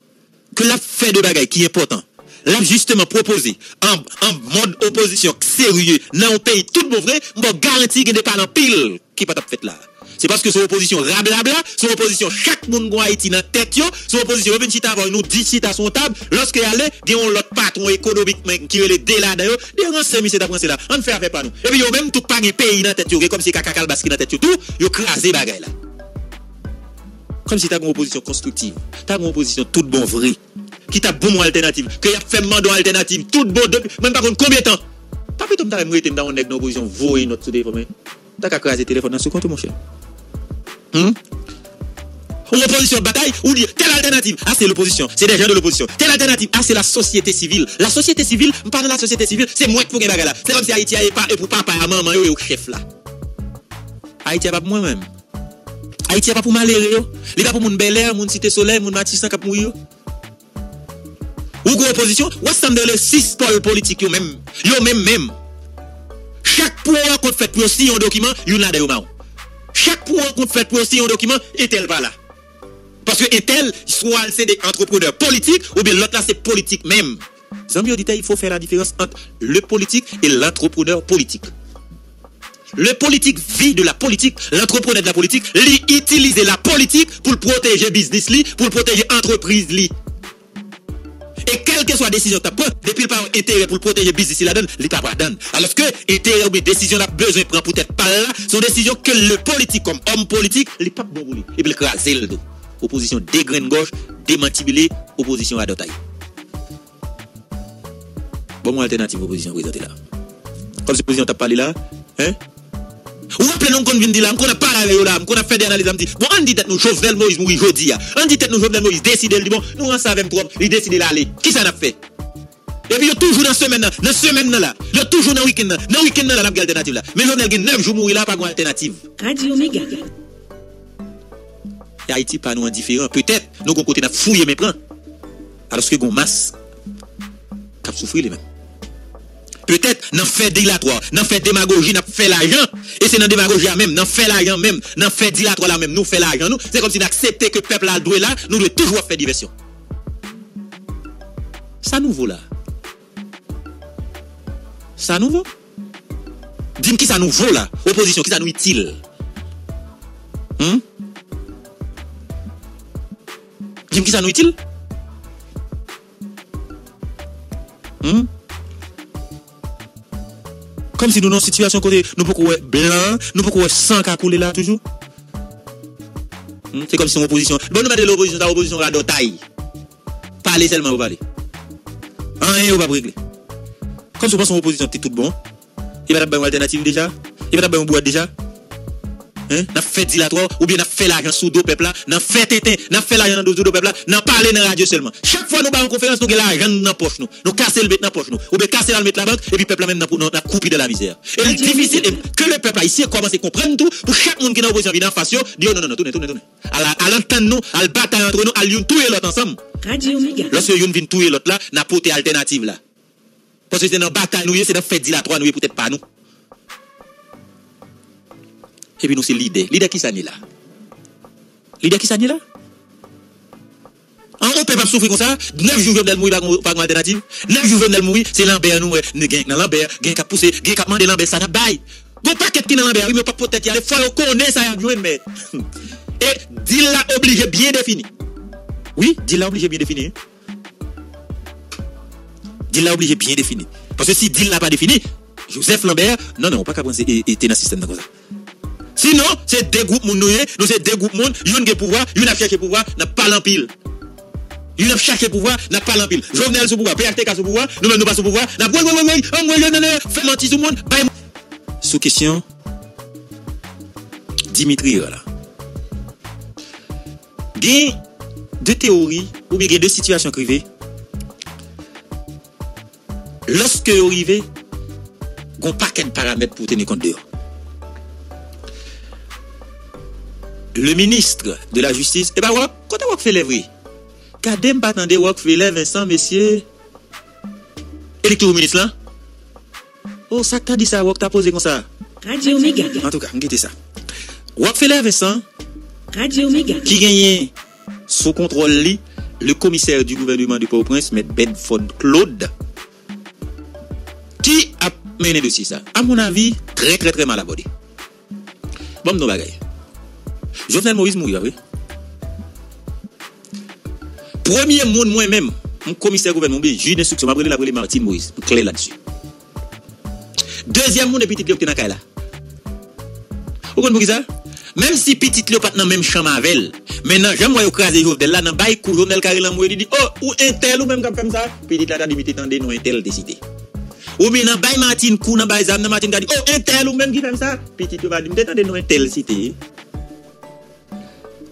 Speaker 1: que la fait de bagaille qui est important, l'a justement proposé en, en mode opposition sérieux dans un pays tout bon vrai, m'en garantit qu'il n'y a pas un pile qui pas fait là. C'est parce que son opposition rablabla, son opposition. Chaque monde qui Haïti dans tête yo, son opposition. Revient chita avoir nous 10 chita son table, lorsque allait, il y a l'autre patron économique qui est le délai d'ailleurs, des renseignements c'est d'après là, on fait affaire pas nous. Et puis yo même tout pas un pays dans tête yo, comme si kaka kalbaski dans tête yo tout, yo crasé bagay là. Comme si tu as une opposition constructive, tu as une opposition toute bon vrai, qui t'a bon alternative, que y a fait mandat alternative, toute bon même pas combien de temps? Pas fait comme t'as été dans une opposition, voyer notre téléphone, t'as qu'à craser le téléphone dans ce compte, mon cher. Hum? Opposition bataille, ou dire telle alternative, ah c'est l'opposition, c'est des gens de l'opposition. Telle alternative, ah c'est la société civile. La société civile, pas dans la société civile, c'est moi qui faut gagner là. C'est comme si Haïti est pas et pour papa et maman yo yo chef là. Haïti est pas pour moi-même. Haïti est pas pour malheureux. Il pas pour moun Bel Air, moun Cité Soleil, moun Matissan mourir yo. Ou opposition, ou ensemble de les six pôles politiques yo même. Yo même même. Chaque point qu'on fait pour aussi un document, de yo maou. Chaque point qu'on fait pour aussi un document, est-elle pas là? Parce que est-elle, soit c'est des entrepreneurs politiques, ou bien l'autre là c'est politique même. Zambi auditeur, il faut faire la différence entre le politique et l'entrepreneur politique. Le politique vit de la politique, l'entrepreneur de la politique, lui utilise la politique pour protéger business li, pour protéger entreprise. Et quelle que soit la décision que tu prends, depuis le par intérêt pour protéger business il la donne, il pas donne. Alors que intérêt ou décision a besoin de prendre peut-être pas là, sont décisions que le politique comme homme politique, il pas bon pour lui. Et puis il crase le dos. Opposition dégraine gauche, démantibilé, opposition à dotaille. Bon, mon alternative opposition présentée là. Comme si opposition t'a parlé là, hein? Ou rappelez nous qu'on vient de dire là, qu'on a parlé avec là, qu'on a fait des analyses, on dit, bon, on dit que nous Jovenel Moïse jeudi, on dit que nous Jovenel Moïse décide, il dit, bon, nous on savait trop, il décide d'aller. Qui ça n'a fait? Et puis, il y a toujours dans semaine, dans semaine là, il y a toujours dans week-end, dans week-end là, la alternative là. Mais Jovenel, il y a 9 jours mourir là, pas alternative.
Speaker 2: Radio.
Speaker 1: Et Haïti pas nous. Peut-être, nous, qu'on côté, n'a fouillé mes plans. Alors que, gon masse, cap souffrir les mêmes. Peut-être, nan fait dilatoire, nan fait démagogie, nan fait l'argent. Et c'est nan démagogie là même, nan fait l'argent même, nan fait dilatoire là même, nous fait l'argent nous. C'est comme si nous accepter que le peuple a doué là, nous devons toujours faire diversion. Ça nous vaut là. Ça nous vaut. Dis-moi qui ça nous vaut là. Opposition, qui ça nous utile? Hmm? Dis-moi qui ça nous utile? Hmm? Comme si nous dans une situation côté, nous pouvons blanc, nous pouvons sang qui couler là toujours. Hmm? C'est comme si l'opposition. Bon, nous mettons l'opposition, l'opposition là de taille. Parlez seulement, vous parlez. Rien, vous pas régler. Comme si vous pensez opposition, c'est tout bon. Il va avoir une alternative déjà. Il va avoir une boîte déjà. Hein? N'a fait dilatoire ou bien n'a fait l'argent sous deux peuples là, n'a fait tétin, n'a fait l'argent dans deux peuples là, n'a parlé dans la radio seulement. Chaque fois nous avons une conférence, nous avons l'argent dans la poche nous. Nous casser le bête dans la poche nous. Ou bien casser le mettre la banque et puis peuple même n'a coupé de la misère. Et c'est difficile que le peuple ici commence à comprendre tout pour chaque monde qui est dans l'opposition vient en face, dit non non non, tournez tournez tournez. À l'entendre nous, à la bataille entre nous, à l'une tout l'autre ensemble.
Speaker 2: Radio Méga.
Speaker 1: Lorsque une vient tout l'autre là, n'a pas alternative là. Parce que c'est dans bataille nous, c'est dans fait dilatoire nous, peut-être pas nous. Et puis nous, c'est l'idée. L'idée qui s'en est là. L'idée qui s'en est là. On peut pas souffrir comme ça. 9 jours mourir par une alternative. 9 jours de mourir, c'est Lambert nous. Nous dans Lambert, gagnons qu'à pousser, gagnons qu'à demander Lambert, ça n'a pas. Bon paquet qui dans Lambert, oui, mais pas peut-être aller. Faut connaisse ça, mais. Et dit là obligé bien défini. Oui, dit là obligé bien défini. Dit là obligé bien défini. Parce que si dit là pas défini, Joseph Lambert, non, non, pas qu'à penser, était dans le système comme ça. Sinon, c'est deux groupes moun nouye, nous c'est deux groupes moun, yon gen pouvoir, yon a cherché pouvoir, n'a pas l'empile. Yon a cherché pouvoir, n'a pas l'empile. Jovenel sous pouvoir, PRTK sous pouvoir, nous-mêmes nous pas sous pouvoir, n'a pas, oui, oui, oui, on oui, non, fait mentir tout le monde, bye. Sous question, Dimitri, là. Gen de théorie, ou bien gen de situation privée. Lorsque vous arrivez, gon paquet de paramètres pour tenir compte dehors. Le ministre de la justice, et ben, quand on fait l'œuvre, Kadem pas attendre fait Vincent, messieurs, électeur ministre là? Oh, ça t'a dit ça, wak t'a posé comme ça?
Speaker 2: Radio Méga.
Speaker 1: En tout cas, on ça. Fait Vincent,
Speaker 2: Radio Méga.
Speaker 1: qui gagne sous contrôle li, le commissaire du gouvernement du Port-au-Prince, M. Bedford Claude, qui a mené le dossier ça? À mon avis, très très très mal abordé. Bon, nous bagaille. Jovenel Moïse mouri avè. Premier moun mwen mèm, mwen komiser gouvernement bi, juj d'instruction, mwen aprele la aprele Martine Moïse, mwen kle la dsu. Deuxième moun de pitit li opte nan kay la. Ou kon mou ki sa? Mèm si pitit li opat nan mèm chanman avèl, mèm nan jèm wè yo krasè Jovenel la, nan bay kou Jovenel kare lan mwen, di di, oh, ou entel ou mèm kap fèm sa? Pitit la ta di biti tande nou entel de site. Ou mi nan bay Martine kou, nan bay zam, nan Martine ta di, oh, entel ou mèm ki fèm sa? Pitit yo va di, mwen te tande nou entel site.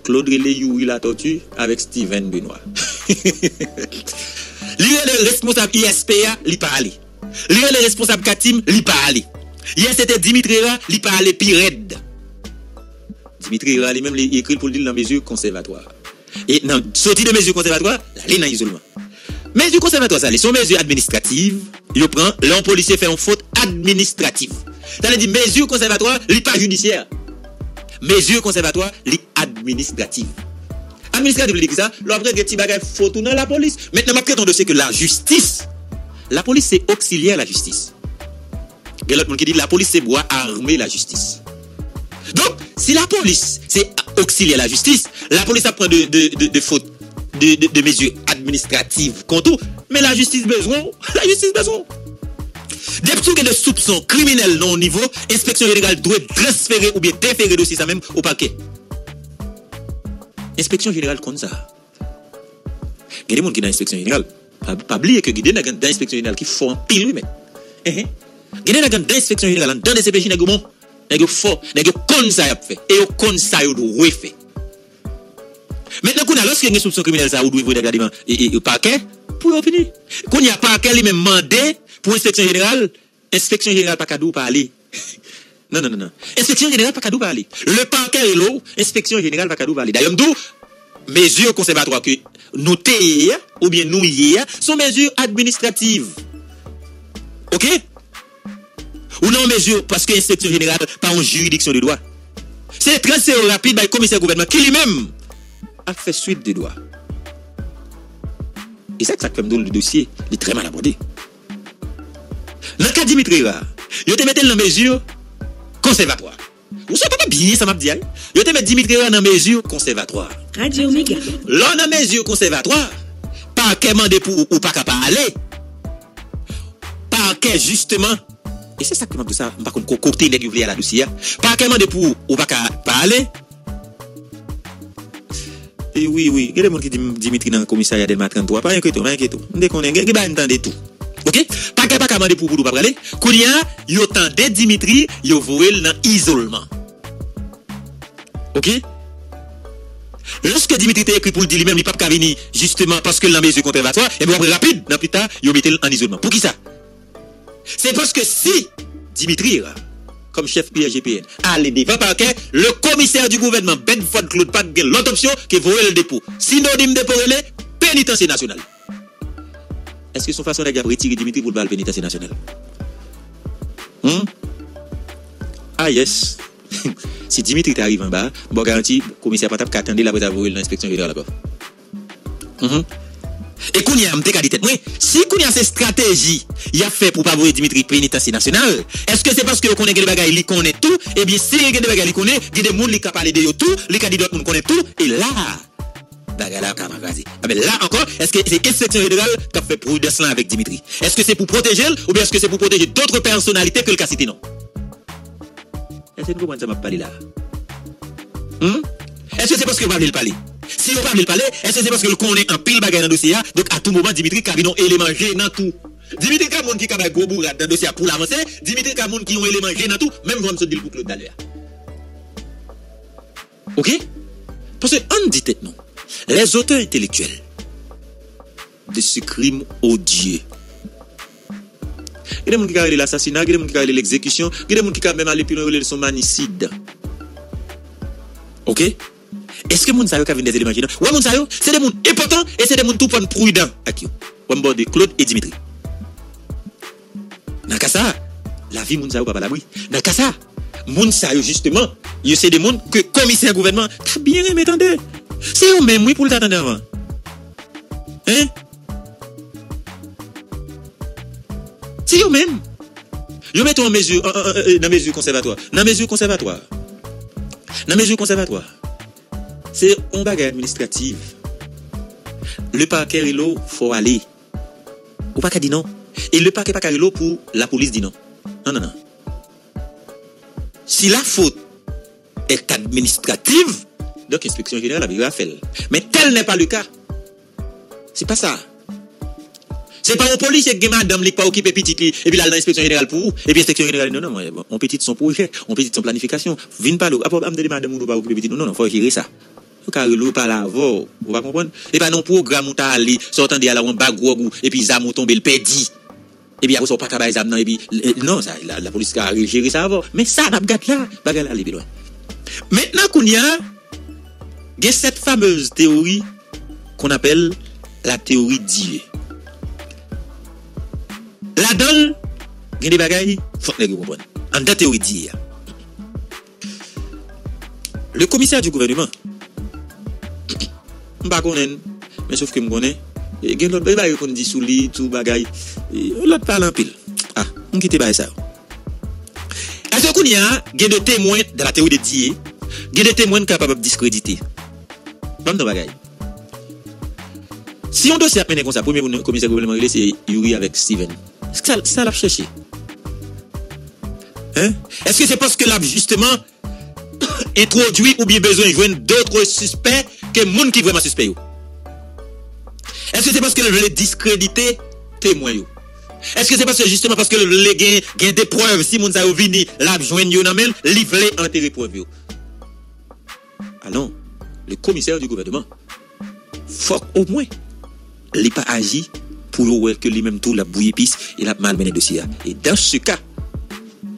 Speaker 1: Claude Relé la tortue avec Steven Benoît. lui est le responsable ISPA, il pas allé. Lui est le responsable Katim, il pas allé. Hier c'était Dimitri Ra, il pas allé pire Dimitri Ra, lui-même, il écrit pour dire dans mesures conservatoires. Et dans sortie de mesures conservatoires, il est dans l'isolement. Mesures conservatoires, ça, sont mesures administratives. Il prend, l'homme policier fait une faute administrative. Ça veut dire mesures conservatoires, il pas judiciaire. Mesures conservatoires, administrative. Administrative, li ça, l'autre petit bagage faut dans la police. Maintenant, ma question c'est que la justice, la police c'est auxiliaire la justice. Il y a l'autre qui dit la police c'est bois armer la justice. Donc, si la police c'est auxiliaire la justice, la police apprend de, de, de, de fautes, de, de, de mesures administratives contre mais la justice besoin, la justice besoin. Dès que de soupçons criminels non au niveau, inspection générale doit transférer ou bien déférer dossier ça même au parquet. Inspection générale comme ça. Il y a des gens qui dans l'inspection générale. Pas oublier que il y a des gens l'inspection générale qui font un pile, mais. Il y a des gens dans l'inspection générale, dans les CPJ, ils sont ils fort, ils comme ça fait. Et ils comme ça, ils doivent faire. Maintenant, lorsque il y a des soupçons criminels, ça, vous devez regarder au parquet pour finir. Quand il n'y a parquet, il même mandé pour inspection générale, inspection générale pas cadeau parler. non, non, non, non. Inspection générale pas parler. Le parquet est l'eau, inspection générale pas parler. D'ailleurs, d'où mesures conservatoires que nous ou bien nous hier sont mesures administratives. OK? Ou non mesure parce que l'inspection générale pas en juridiction de droit. C'est transfert rapide par le commissaire gouvernement qui lui-même a fait suite de droit. Et ça, ça dans le dossier, est très mal abordé. Dans le cas Dimitri il te mettait dans mesure conservatoire. Vous savez pas bien ça m'a dit. Yo te met Dimitri en mesure conservatoire.
Speaker 2: Radio Omega.
Speaker 1: L'on en mesure conservatoire. Par demander pour ou pas parler. Par justement et c'est ça que m'a dit ça, m'a comme côté nèg à la dossier. Par demander pour ou pas parler. Et oui oui, il y a des gens qui disent Dimitri dans le commissariat des matins 33, pas inquiétez, pas inquiétez. Dès qu'on est, il va entendre tout. Ok? Pas capable pas demander pour vous pas aller. Kounia, yo tande Dimitri, yo voel dans isolement. Ok? Lorsque Dimitri t'a écrit pour le dire lui-même, il pas venir justement parce que la mesure conservatoire, et bien après rapide, dans plus tard, il mettait en isolement. Pour qui ça? C'est parce que si Dimitri, comme chef IRGPN, allait devant parquet, le commissaire du gouvernement, Bedford Claude, de l'autre option que vous le dépôt. Sinon, il dépôt, pénitencier national. Est-ce que son façon de retirer Dimitri pour le pénitencier national? Hmm? Ah yes. si Dimitri arrive en bas, bon garanti, le commissaire Patap attendre la pour l'inspection générale là-bas. Mm Et Kounia, m'te ka dit tête, si Kounia c'est stratégie, il a fait pour pas voir Dimitri pénitencier national, est-ce que c'est parce que connaissez des bagages, il connaît tout, et bien si il y a des bagages, il connaît, il y a des gens qui parlent de tout, les candidats qui connaissent tout, et là, bagarre là, ah ben là encore, est-ce que c'est l'inspection générale qui a fait prudence là avec Dimitri? Est-ce que c'est pour protéger ou bien est-ce que c'est pour protéger d'autres personnalités que le cas cité non? Est-ce que vous comprenez ça m'a parlé là? Hmm? Parce que vous parlez le parler? Si parlez le parler, est-ce que c'est parce que vous connaissez un pile bagage dans le dossier? Donc à tout moment, Dimitri a gênant tout. Dimitri a un qui a gros dans le dossier pour. Dimitri a un qui a un élément tout, même quand on se dit pour Claude d'ailleurs. Ok? Parce que on dit tête non. Les auteurs intellectuels de ce crime odieux. Il y a des gens qui ont l'assassinat, il y a des gens qui ont l'exécution, il y a des gens qui ont même allé plus loin son manicide. Ok? Est-ce que les gens qui des éléments? Oui, les gens c'est des gens importants et c'est des gens tout prudents. Avec eux. de Claude et Dimitri. Dans ça, la vie, gens pas l'abri. Dans ça, les gens justement, c'est des gens que le commissaire gouvernement, t'as bien aimé. C'est eux même, oui, pour t'attendre avant. Hein? C'est eux même. Ils mettent en mesure, dans mesure conservatoire. Dans mesure conservatoire. Dans mesure conservatoire. C'est un bagage administratif. Le parquet il faut aller. Ou pas qu'à dire non. Et le parquet pas qu'à pour la police dit non. Non, non, non. Si la faute est administrative, donc l'inspection générale avait fait. Mais tel n'est pas le cas. C'est pas ça. C'est pas un policier qui madame qui pas occupé petit et puis là l'inspection générale pour et puis l'inspection générale non non on petit son projet, on petit son planification. Vine pas l'eau. Après me madame ou pas occuper petit non non faut gérer ça. Faut car l'eau pas la vous va comprendre? Et pas non programme ou ta aller sortant de là on bagou et puis zam tomber le pédi. Et puis après, on pas zam non non ça la, police a géré ça avant. Mais ça n'a pas là, bagarre là aller. Maintenant qu'on y a gen set fameuse teori kon apel la teori diye. La don, gen de bagay, fok nè gen kompon. An da teori diye. Le komisyar du gouvernement, mba konen, men souf ke mkonen, e gen lot bagay kon di sou li, tout bagay, e lot palan pil. Ah, mkite bagay sa yo. Asyo kon ya, gen de temwen de la teori de diye, gen de temwen kapabab diskredite. Capables de discréditer si on dossier mené comme ça, premier commissaire gouvernemental, c'est Yuri avec Steven. Ça, ça l'a cherché? Hein? Est-ce que c'est parce que là, justement, introduit ou bien besoin de joindre d'autres suspects que les gens qui vraiment suspect? Est-ce que c'est parce que le voulait discréditer témoin? Est-ce que c'est parce que justement parce que le voulait gagner des preuves si moun sa vini la joindre yo nan men, li vle enterrer preuve Ah non le commissaire du gouvernement, faut au moins, il pas agi pour que lui-même tout la bouillie pisse et la malmené dossier. Et dans ce cas,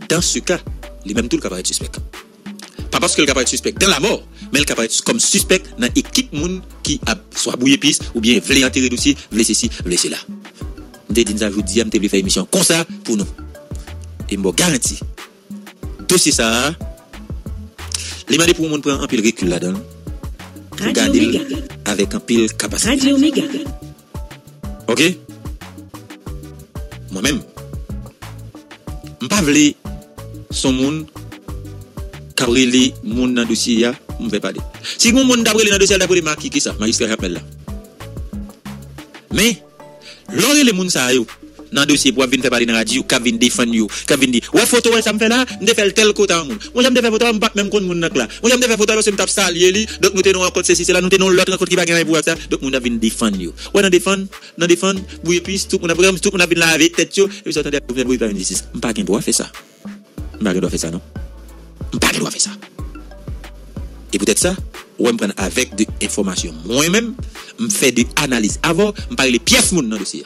Speaker 1: dans ce cas, lui-même tout le être suspect. Pas parce que le être suspect dans la mort, mais le être comme suspect dans l'équipe qui a soit bouillé pisse ou bien voulait enterrer dossier, voulait ceci, voulait cela. Dès que je vous dis, je faire une mission comme ça pour nous. et me garanti dossier ça les demandé pour monde prendre un pile recul là-dedans
Speaker 2: pou
Speaker 1: gade l avèk an
Speaker 2: pil kapasite.
Speaker 1: Ok? Mwen mèm, mpa vle son moun kabre li moun nan dosi ya, mwen ve pade. Si goun moun dabre li nan dosi ya, dabre li maki ki sa, magistre rapel la. Men, lore li moun sa yo, dans dossier pour venir faire parler dans radio ka venir défendre ka venir dire ouais photo ouais ça me fait là m'te fait tel côté moun moi j'aime faire photo m'pas même kon moun nak là. Moi j'aime faire photo parce que m'tap salier li donc nous tenons encore ceci là nous tenons l'autre encore qui va gagner pour ça. Donc a venir défendre ouais dans défendre dans défendre bouille puis tout moun a vraiment tout moun a venir laver tête et vous attendez venir bouille par une justice. M'pas gain droit faire ça. M'pas gain droit faire ça non? M'pas gain droit faire ça. Et peut-être ça, ou me prendre avec des informations. Moi-même, me faire des analyses. Avant, me parler pièces dans le dossier.